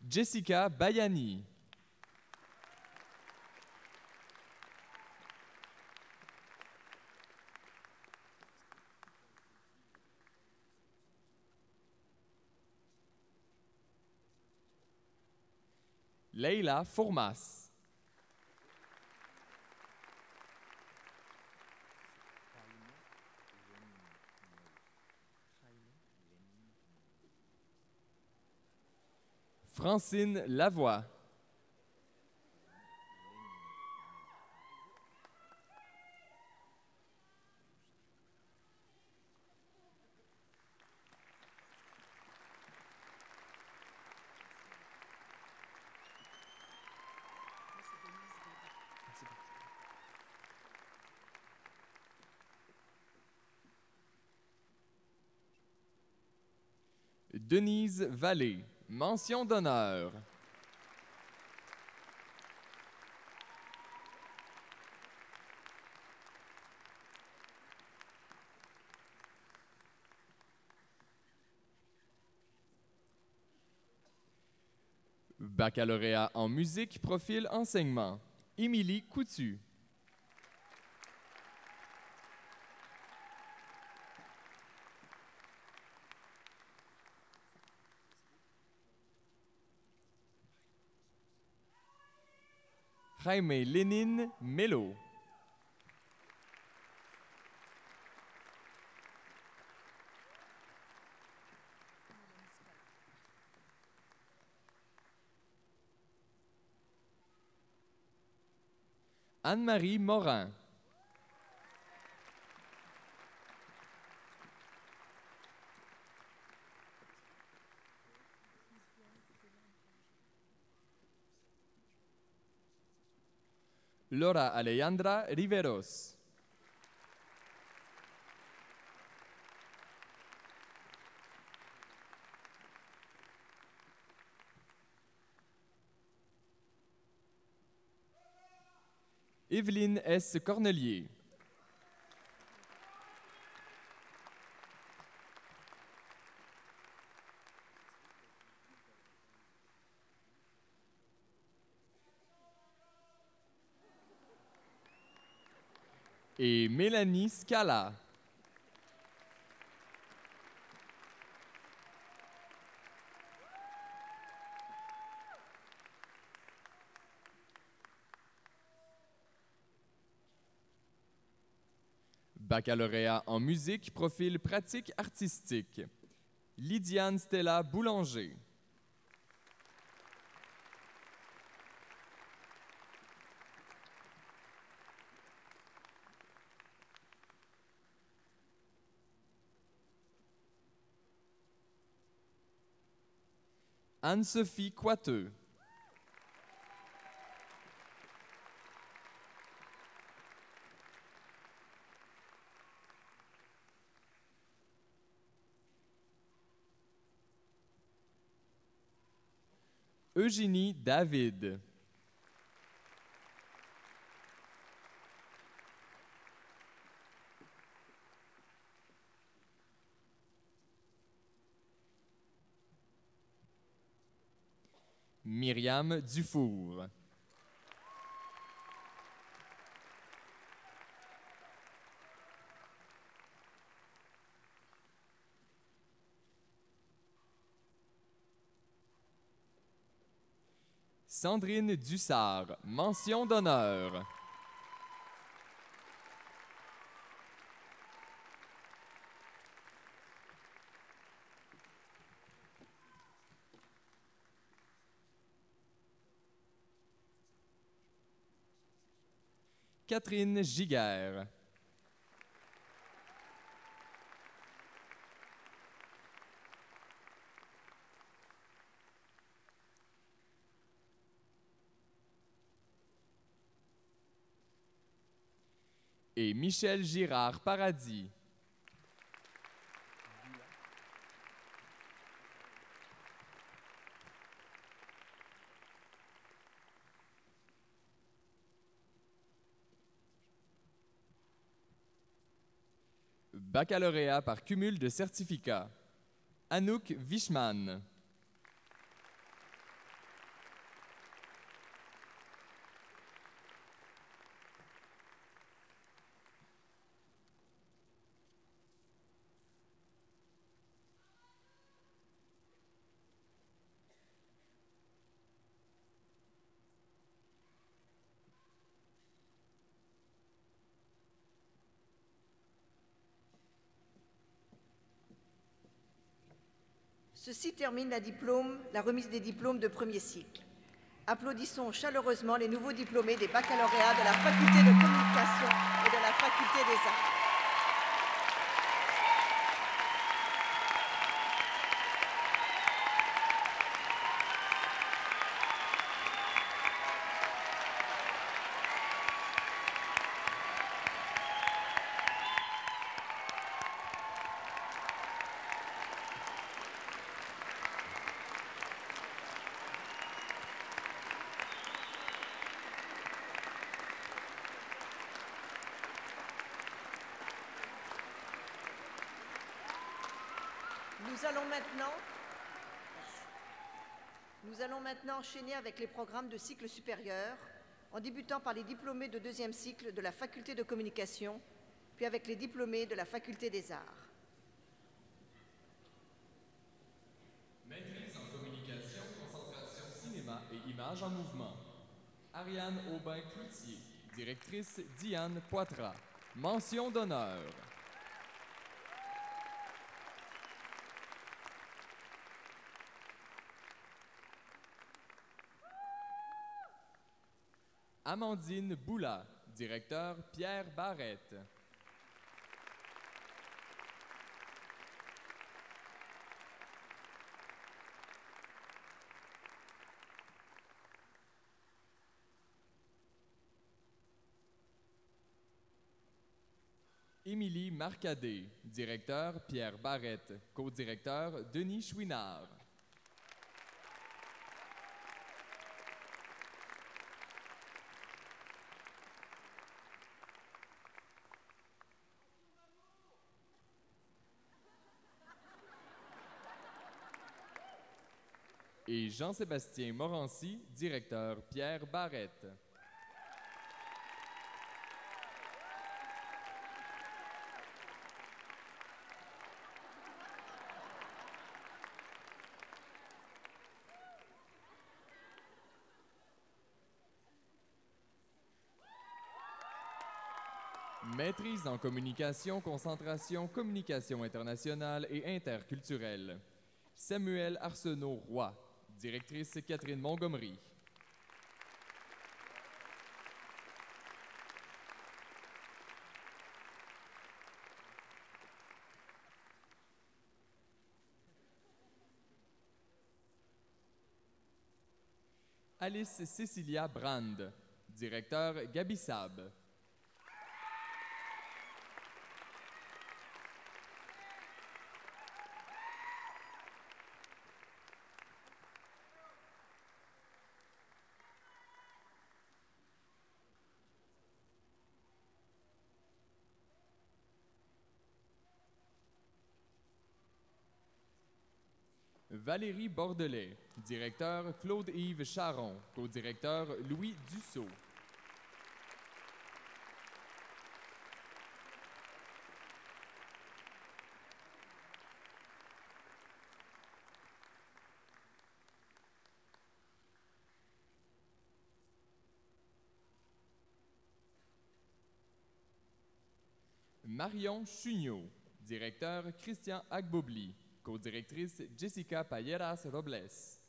Jessica Bayani. Leila Fourmas. Francine Lavoie. Denise Vallée, mention d'honneur. Baccalauréat en musique, profil enseignement. Émilie Coutu. Jaime Lénine Melo. Anne-Marie Morin. Laura Alejandra Riveros. Evelyne S. Cornelier. Et Mélanie Scala. Baccalauréat en musique, profil pratique artistique. Lydiane Stella Boulanger. Anne-Sophie Coiteux. Eugénie David. Myriam Dufour. Sandrine Dussard, mention d'honneur. Catherine Giguère. Et Michel Girard Paradis. Baccalauréat par cumul de certificats. Anouk Wichmann. Ceci termine la remise des diplômes de premier cycle. Applaudissons chaleureusement les nouveaux diplômés des baccalauréats de la faculté de communication et de la faculté des arts. Nous allons maintenant Nous allons maintenant enchaîner avec les programmes de cycle supérieur, en débutant par les diplômés de deuxième cycle de la faculté de communication, puis avec les diplômés de la faculté des arts. Maîtrise en communication, concentration cinéma et images en mouvement. Ariane Aubin-Cloutier, directrice Diane Poitras. Mention d'honneur. Amandine Boula, directeur Pierre Barrette. Émilie Marcadet, directeur Pierre Barrette, co-directeur Denis Chouinard. Et Jean-Sébastien Morancy, directeur Pierre Barrette. Maîtrise en communication, concentration, communication internationale et interculturelle. Samuel Arsenault-Roy, directrice Catherine Montgomery. Alice Cecilia Brand, directeur Gabi Sab. Valérie Bordelais, directeur Claude-Yves Charon, co-directeur Louis Dussault. Marion Chugnot, directeur Christian Agbobli, co-directrice Jessica Payeras Robles.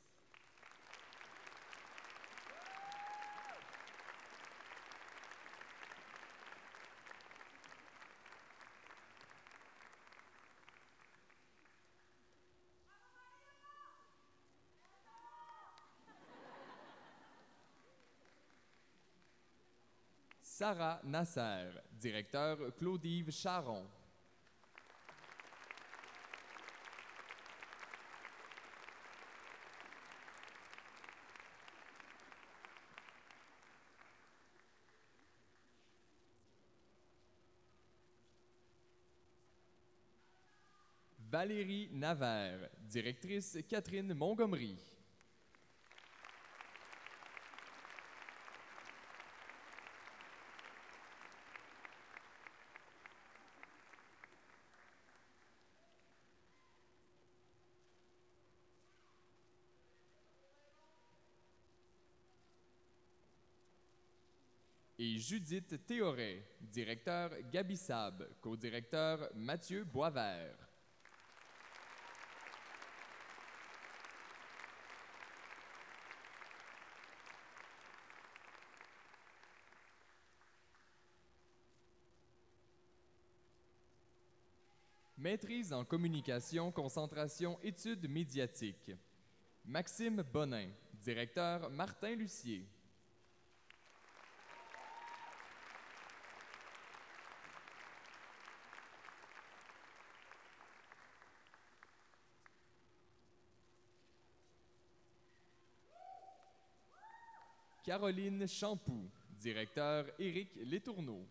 Sarah Nasser, directeur Claude-Yves Charon. Valérie Navarre, directrice Catherine Montgomery. Et Judith Théoret, directeur Gabi Sab, co-directeur Mathieu Boisvert. Maîtrise en communication, concentration, études médiatiques. Maxime Bonin, directeur Martin Lucier. Caroline Champoux, directeur Éric Létourneau.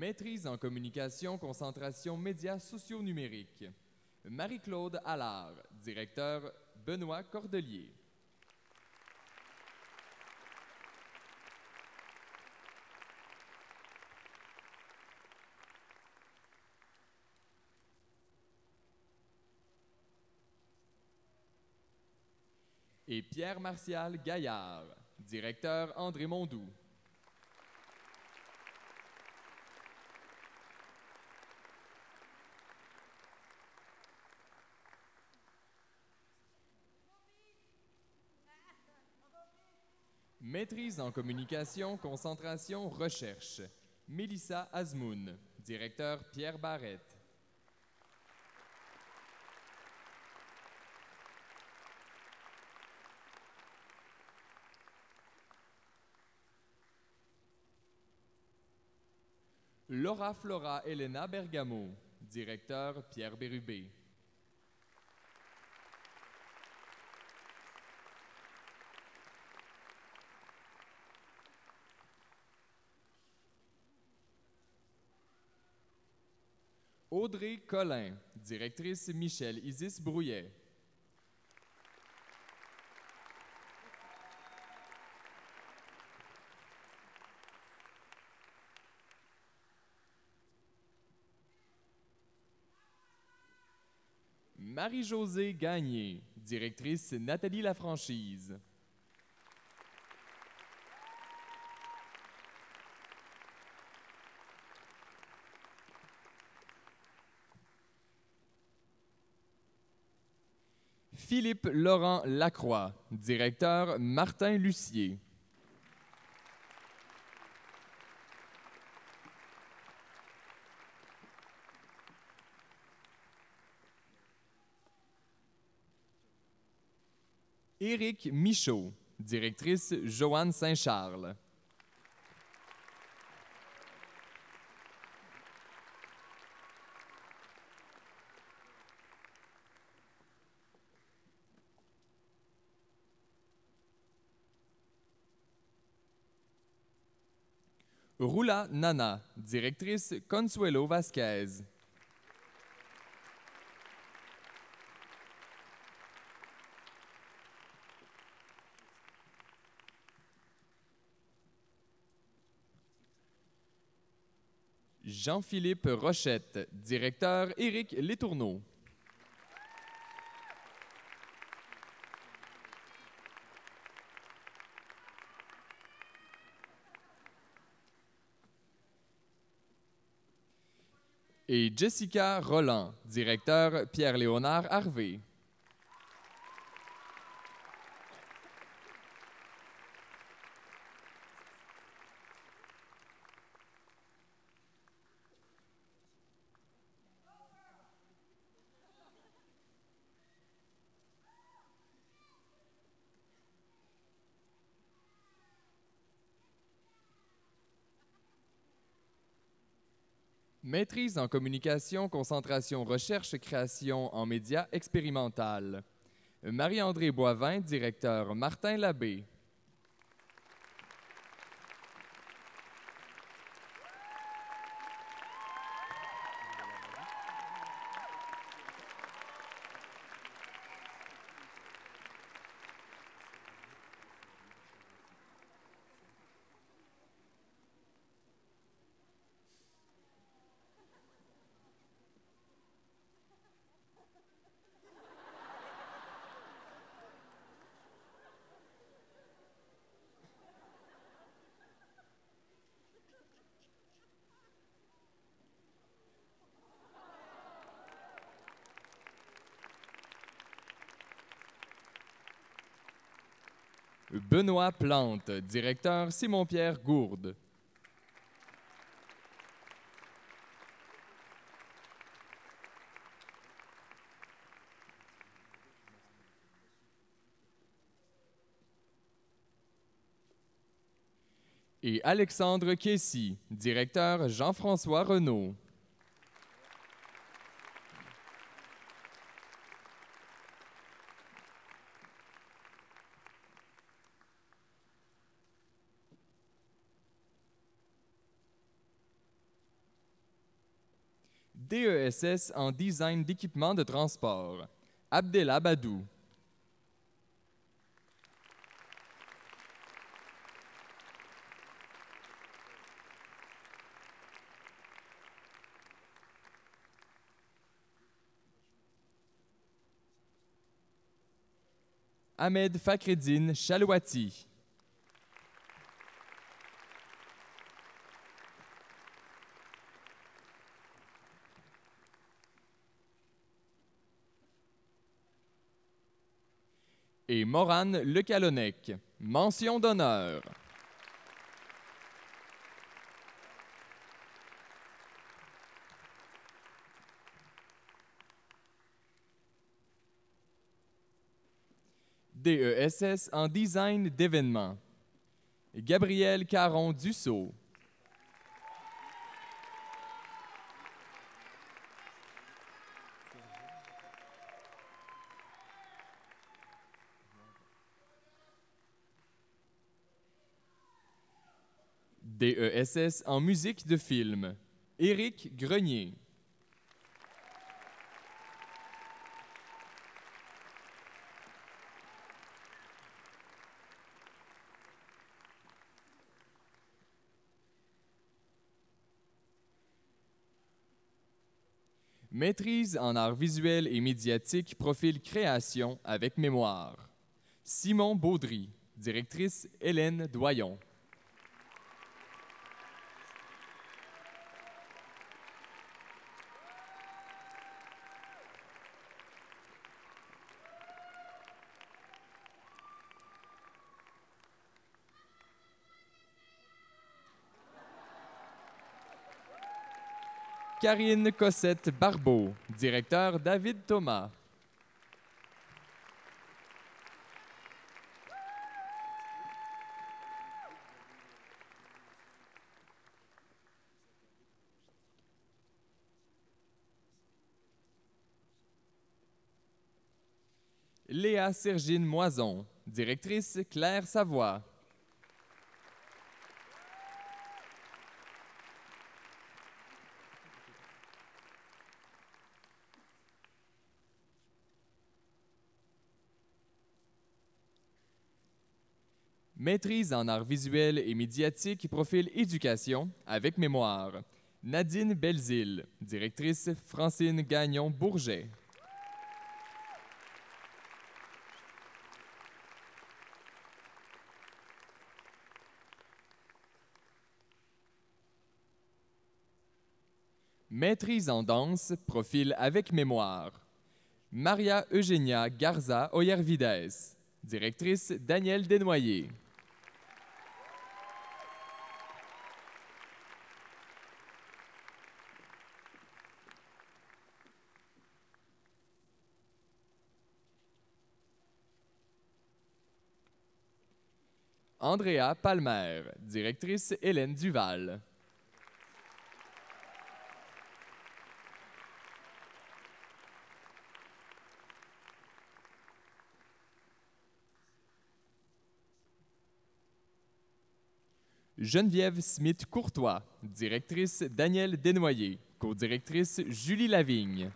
Maîtrise en communication, concentration médias sociaux numériques. Marie-Claude Allard, directeur Benoît Cordelier. Et Pierre Martial Gaillard, directeur André Mondou. Maîtrise en communication, concentration, recherche. Mélissa Azmoun, directeur Pierre Barrette. Laura Flora Elena Bergamo, directeur Pierre Bérubé. Audrey Collin, directrice Michel Isis Brouillet. Marie-Josée Gagné, directrice Nathalie Lafranchise. Philippe Laurent Lacroix, directeur Martin Lucier. Éric Michaud, directrice Joanne Saint-Charles. Rula Nana, directrice Consuelo Vasquez. Jean-Philippe Rochette, directeur Éric Létourneau. Et Jessica Roland, directeur Pierre-Léonard Harvey. Maîtrise en communication, concentration, recherche, création en médias expérimental. Marie-André Boivin, directeur Martin Labbé. Benoît Plante, directeur Simon-Pierre Gourde. Et Alexandre Kessy, directeur Jean-François Renault. DESS en design d'équipement de transport. Abdellah Badou. Ahmed Fakreddin Chalouati. Et Morane Lecalonnec. Mention d'honneur. DESS en design d'événements. Gabriel Caron Dussault. DESS en musique de film. Éric Grenier. Maîtrise en art visuel et médiatique, profil création avec mémoire. Simon Baudry, directrice Hélène Doyon. Karine Cossette Barbeau, directeur David Thomas. Léa Sergine Moison, directrice Claire Savoie. Maîtrise en art visuel et médiatique, profil éducation, avec mémoire. Nadine Belzile, directrice Francine Gagnon-Bourget. Maîtrise en danse, profil avec mémoire. Maria Eugenia Garza Oyervides, directrice Danielle Desnoyers. Andrea Palmer, directrice Hélène Duval. Geneviève Smith-Courtois, directrice Danielle Desnoyers, co-directrice Julie Lavigne.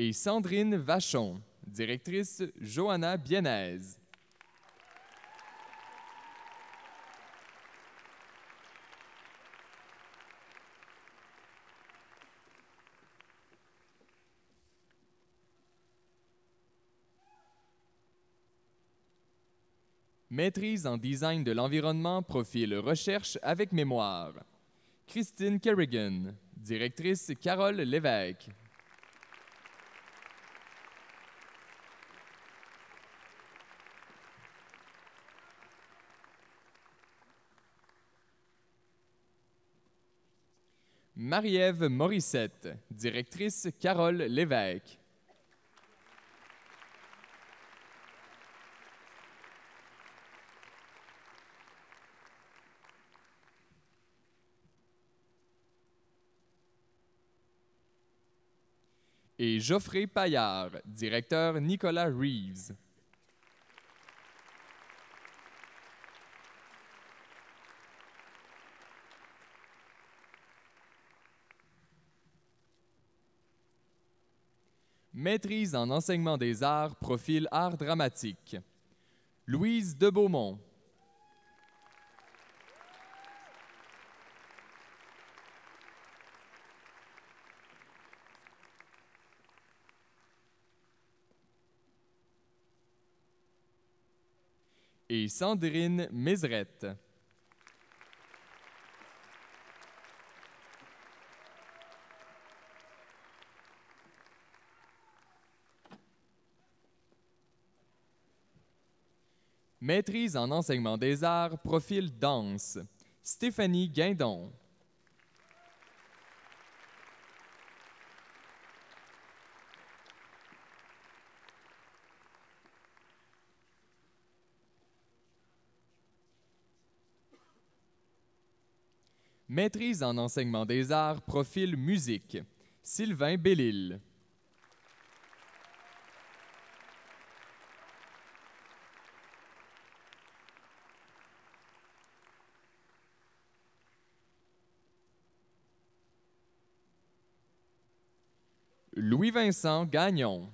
Et Sandrine Vachon, directrice Johanna Bienez. Maîtrise en design de l'environnement, profil recherche avec mémoire. Christine Kerrigan, directrice Carole Lévesque. Marie-Ève Morissette, directrice Carole Lévesque. Et Geoffrey Paillard, directeur Nicolas Reeves. Maîtrise en enseignement des arts, profil art dramatique. Louise de Beaumont. Et Sandrine Mézrette. Maîtrise en enseignement des arts, profil danse. Stéphanie Guindon. Maîtrise en enseignement des arts, profil musique. Sylvain Bellil. Louis-Vincent Gagnon.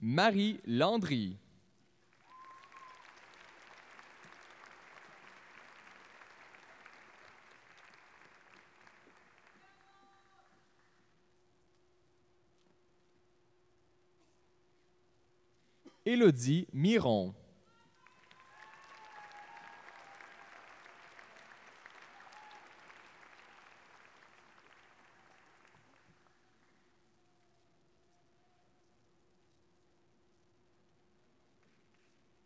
Marie Landry. Élodie Miron.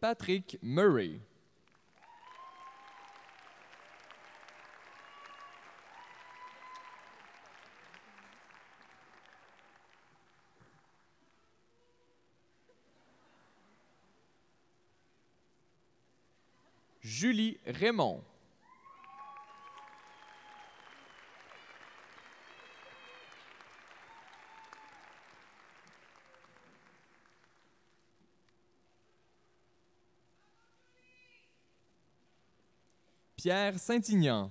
Patrick Murray. Julie Raymond. Pierre Saint-Ignan.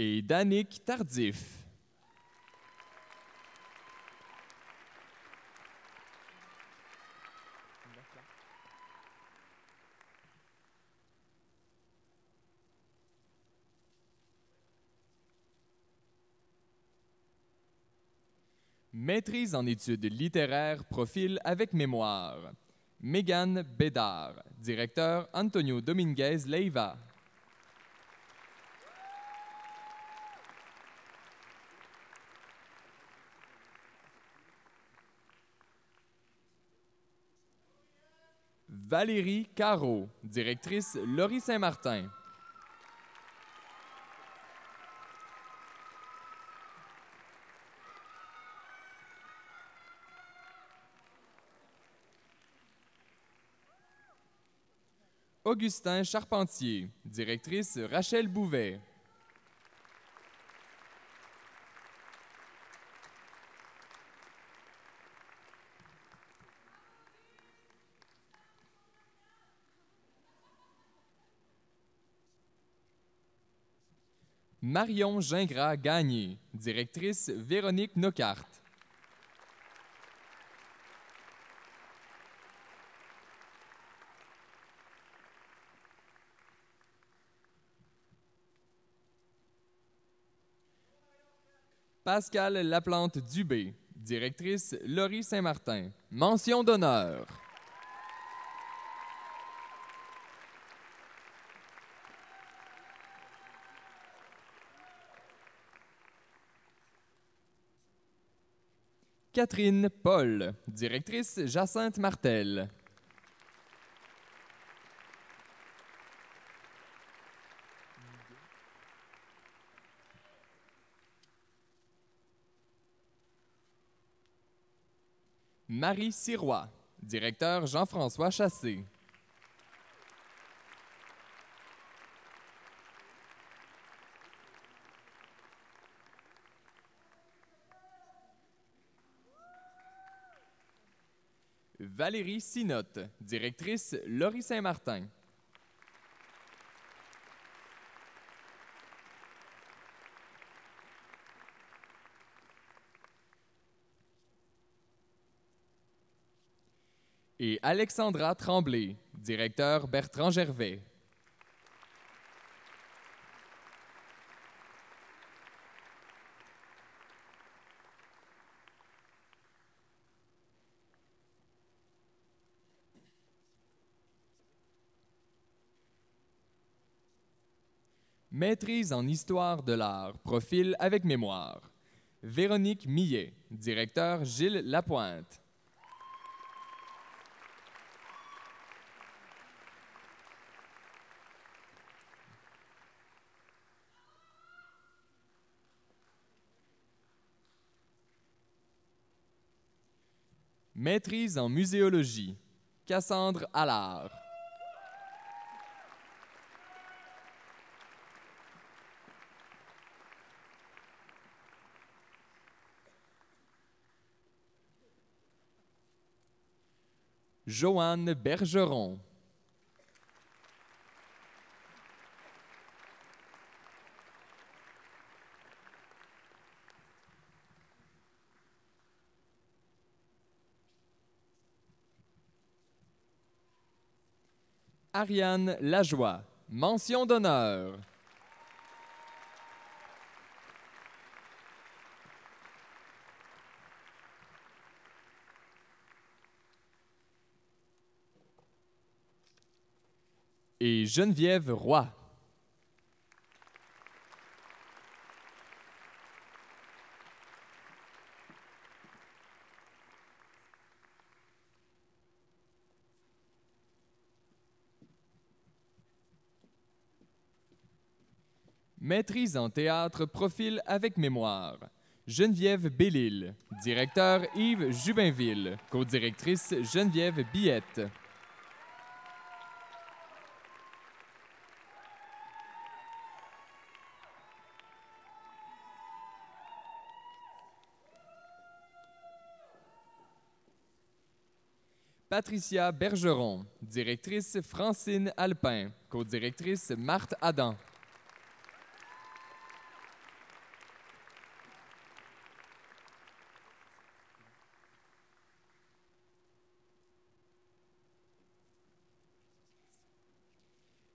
Et Danick Tardif. Maîtrise en études littéraires, profil avec mémoire. Megan Bédard, directeur Antonio Dominguez Leiva. Valérie Caro, directrice Laurie Saint-Martin. Augustin Charpentier, directrice Rachel Bouvet. Marion Gingras Gagné, directrice Véronique Nocart. Pascal Laplante Dubé, directrice Laurie Saint-Martin. Mention d'honneur. Catherine Paul, directrice Jacinthe Martel. Marie Sirois, directeur Jean-François Chassé. Valérie Sinotte, directrice Laurie Saint-Martin. Et Alexandra Tremblay, directeur Bertrand Gervais. Maîtrise en histoire de l'art, profil avec mémoire. Véronique Millet, directeur Gilles Lapointe. Maîtrise en muséologie. Cassandre Allard. Joanne Bergeron. Ariane Lajoie, mention d'honneur. Et Geneviève Roy. Maîtrise en théâtre, profil avec mémoire. Geneviève Bellil, directeur Yves Jubinville, co-directrice Geneviève Billette. Patricia Bergeron, directrice Francine Alpin, co-directrice Marthe Adam.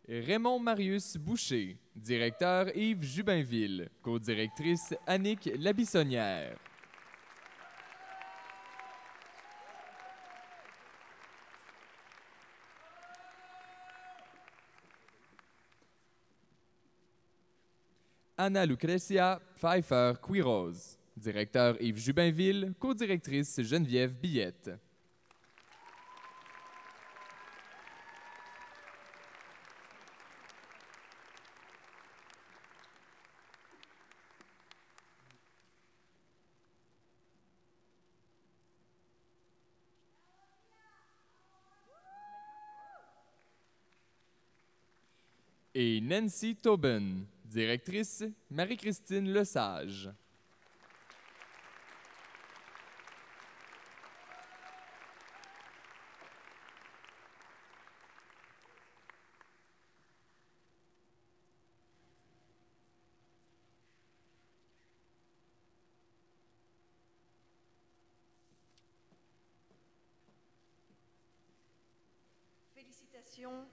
Raymond Marius Boucher, directeur Yves Jubinville, co-directrice Annick Labissonnière. Anna Lucrecia Pfeiffer Quiroz, directeur Yves Jubinville, co-directrice Geneviève Billette. Et Nancy Tobin, directrice Marie-Christine Lesage.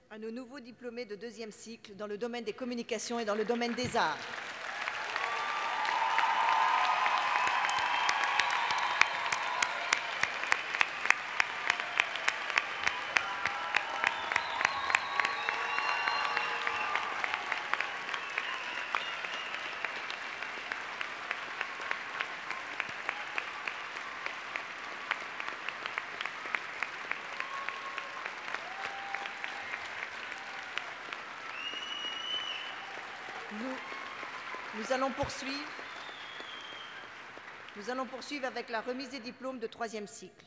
À nos nouveaux diplômés de deuxième cycle dans le domaine des communications et dans le domaine des arts. Nous allons poursuivre. Avec la remise des diplômes de troisième cycle.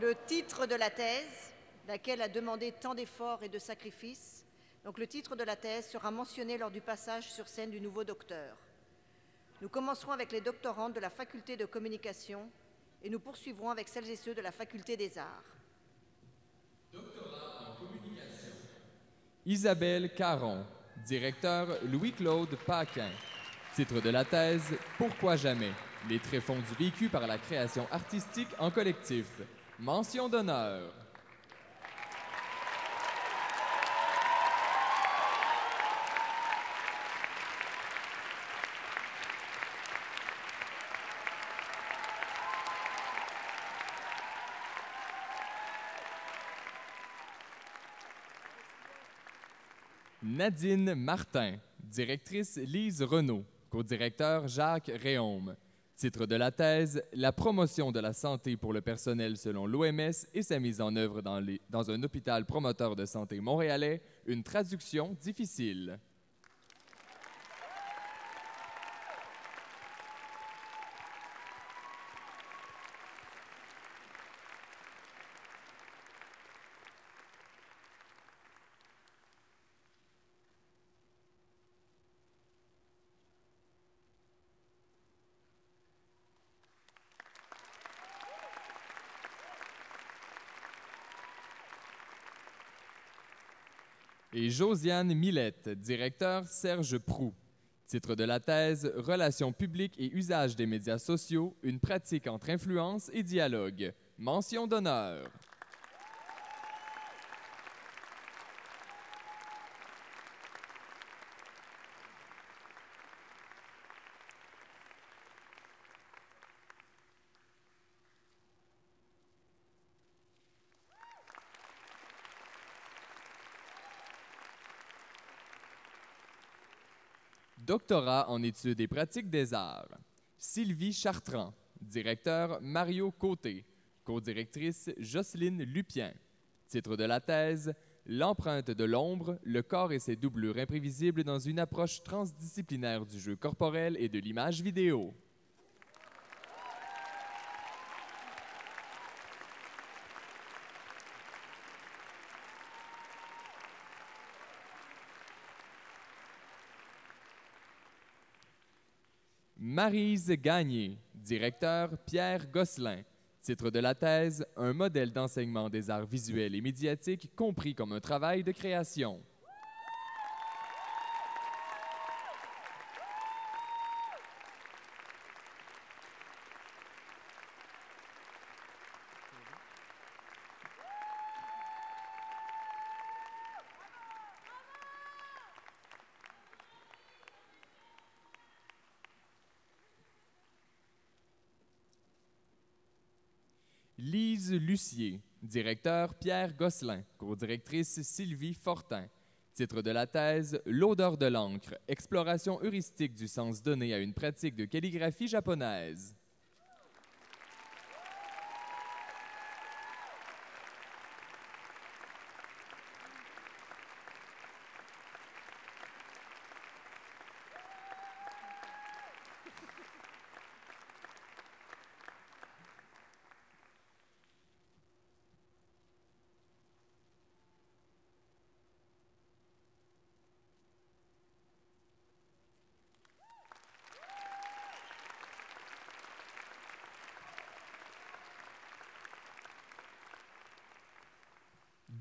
Le titre de la thèse, laquelle a demandé tant d'efforts et de sacrifices, donc le titre de la thèse sera mentionné lors du passage sur scène du nouveau docteur. Nous commencerons avec les doctorantes de la faculté de communication et nous poursuivrons avec celles et ceux de la faculté des arts. Isabelle Caron, directeur Louis-Claude Paquin. Titre de la thèse Pourquoi jamais? Les tréfonds du vécu par la création artistique en collectif. Mention d'honneur. Nadine Martin, directrice Lise Renault, co-directeur Jacques Réaume. Titre de la thèse La promotion de la santé pour le personnel selon l'OMS et sa mise en œuvre dans, dans un hôpital promoteur de santé montréalais, une traduction difficile. Et Josiane Millette, directeur Serge Prou. Titre de la thèse Relations publiques et usage des médias sociaux, une pratique entre influence et dialogue. Mention d'honneur. Doctorat en études et pratiques des arts. Sylvie Chartrand, directeur Mario Côté, co-directrice Jocelyne Lupien. Titre de la thèse L'empreinte de l'ombre, le corps et ses doublures imprévisibles dans une approche transdisciplinaire du jeu corporel et de l'image vidéo. Marise Gagné, directeur Pierre Gosselin. Titre de la thèse Un modèle d'enseignement des arts visuels et médiatiques compris comme un travail de création. Lise Directeur Pierre Gosselin, co-directrice Sylvie Fortin. Titre de la thèse L'odeur de l'encre, exploration heuristique du sens donné à une pratique de calligraphie japonaise.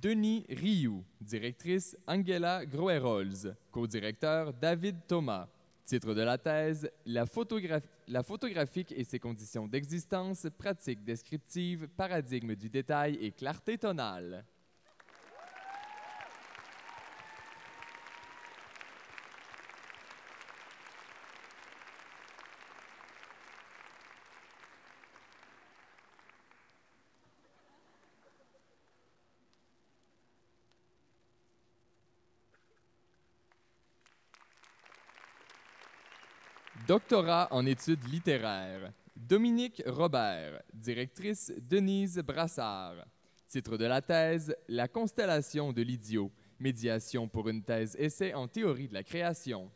Denis Rioux, directrice Angela Groerols, co-directeur David Thomas. Titre de la thèse la, photograph- la photographique et ses conditions d'existence, pratique descriptive, paradigme du détail et clarté tonale. Doctorat en études littéraires. Dominique Robert, directrice Denise Brassard. Titre de la thèse La constellation de l'idiot. médiation pour une thèse essai en théorie de la création.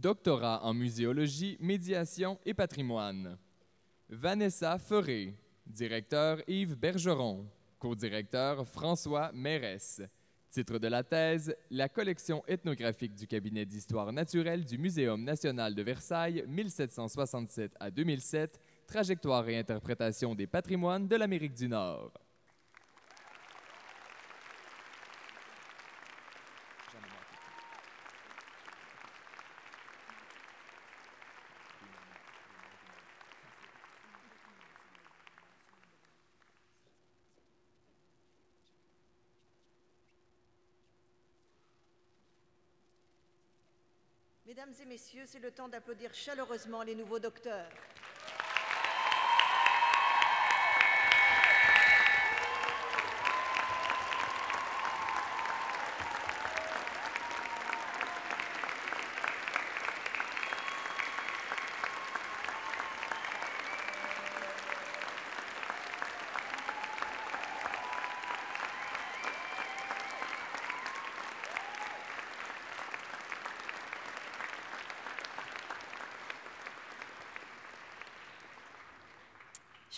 Doctorat en muséologie, médiation et patrimoine. Vanessa Ferré, directeur Yves Bergeron, co-directeur François Mérès. Titre de la thèse La collection ethnographique du cabinet d'histoire naturelle du Muséum national de Versailles 1767 à 2007, trajectoire et interprétation des patrimoines de l'Amérique du Nord. Mesdames et messieurs, c'est le temps d'applaudir chaleureusement les nouveaux docteurs.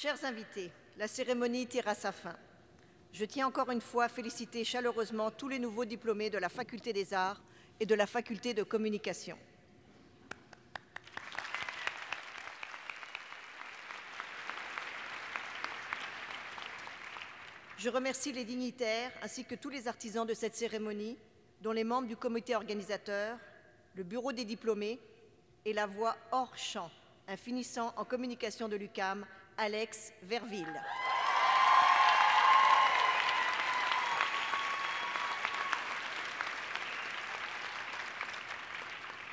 Chers invités, la cérémonie tire à sa fin. Je tiens encore une fois à féliciter chaleureusement tous les nouveaux diplômés de la Faculté des Arts et de la Faculté de Communication. Je remercie les dignitaires ainsi que tous les artisans de cette cérémonie, dont les membres du comité organisateur, le bureau des diplômés et la voix hors champ, un finissant en communication de l'UCAM, Alex Verville.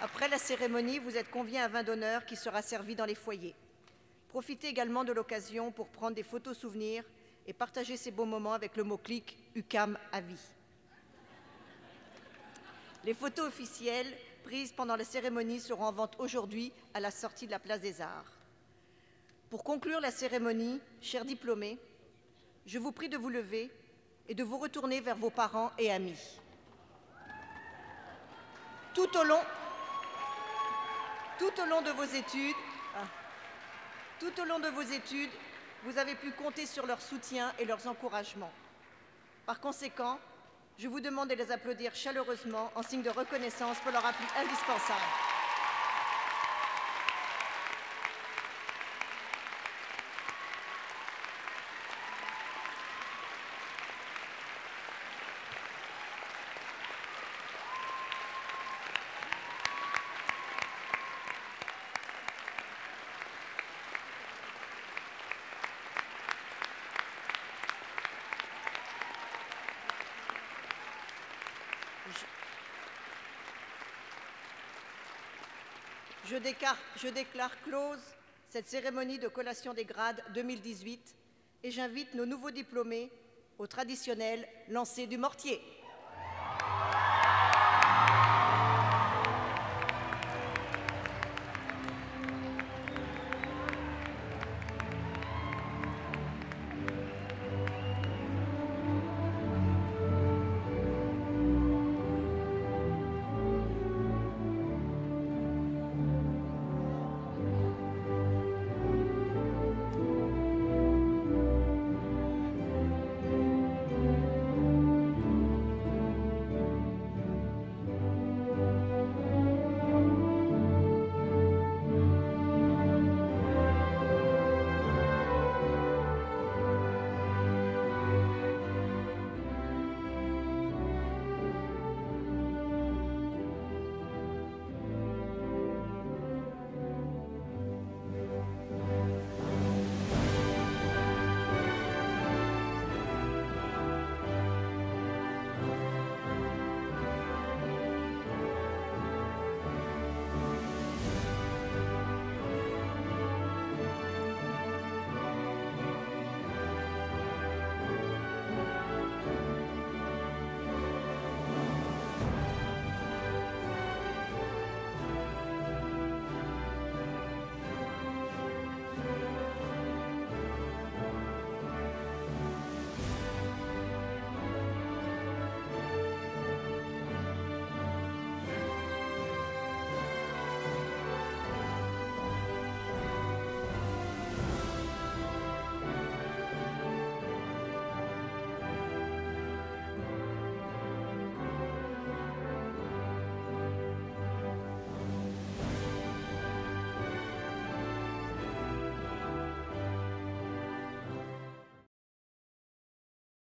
Après la cérémonie, vous êtes conviés à un vin d'honneur qui sera servi dans les foyers. Profitez également de l'occasion pour prendre des photos souvenirs et partager ces beaux moments avec le mot-clic UCAM à vie. Les photos officielles prises pendant la cérémonie seront en vente aujourd'hui à la sortie de la place des Arts. Pour conclure la cérémonie, chers diplômés, je vous prie de vous lever et de vous retourner vers vos parents et amis. Tout au long, de vos études, ah, de vos études, vous avez pu compter sur leur soutien et leurs encouragements. Par conséquent, je vous demande de les applaudir chaleureusement en signe de reconnaissance pour leur appui indispensable. Je déclare, close cette cérémonie de collation des grades 2018 et j'invite nos nouveaux diplômés au traditionnel lancer du mortier.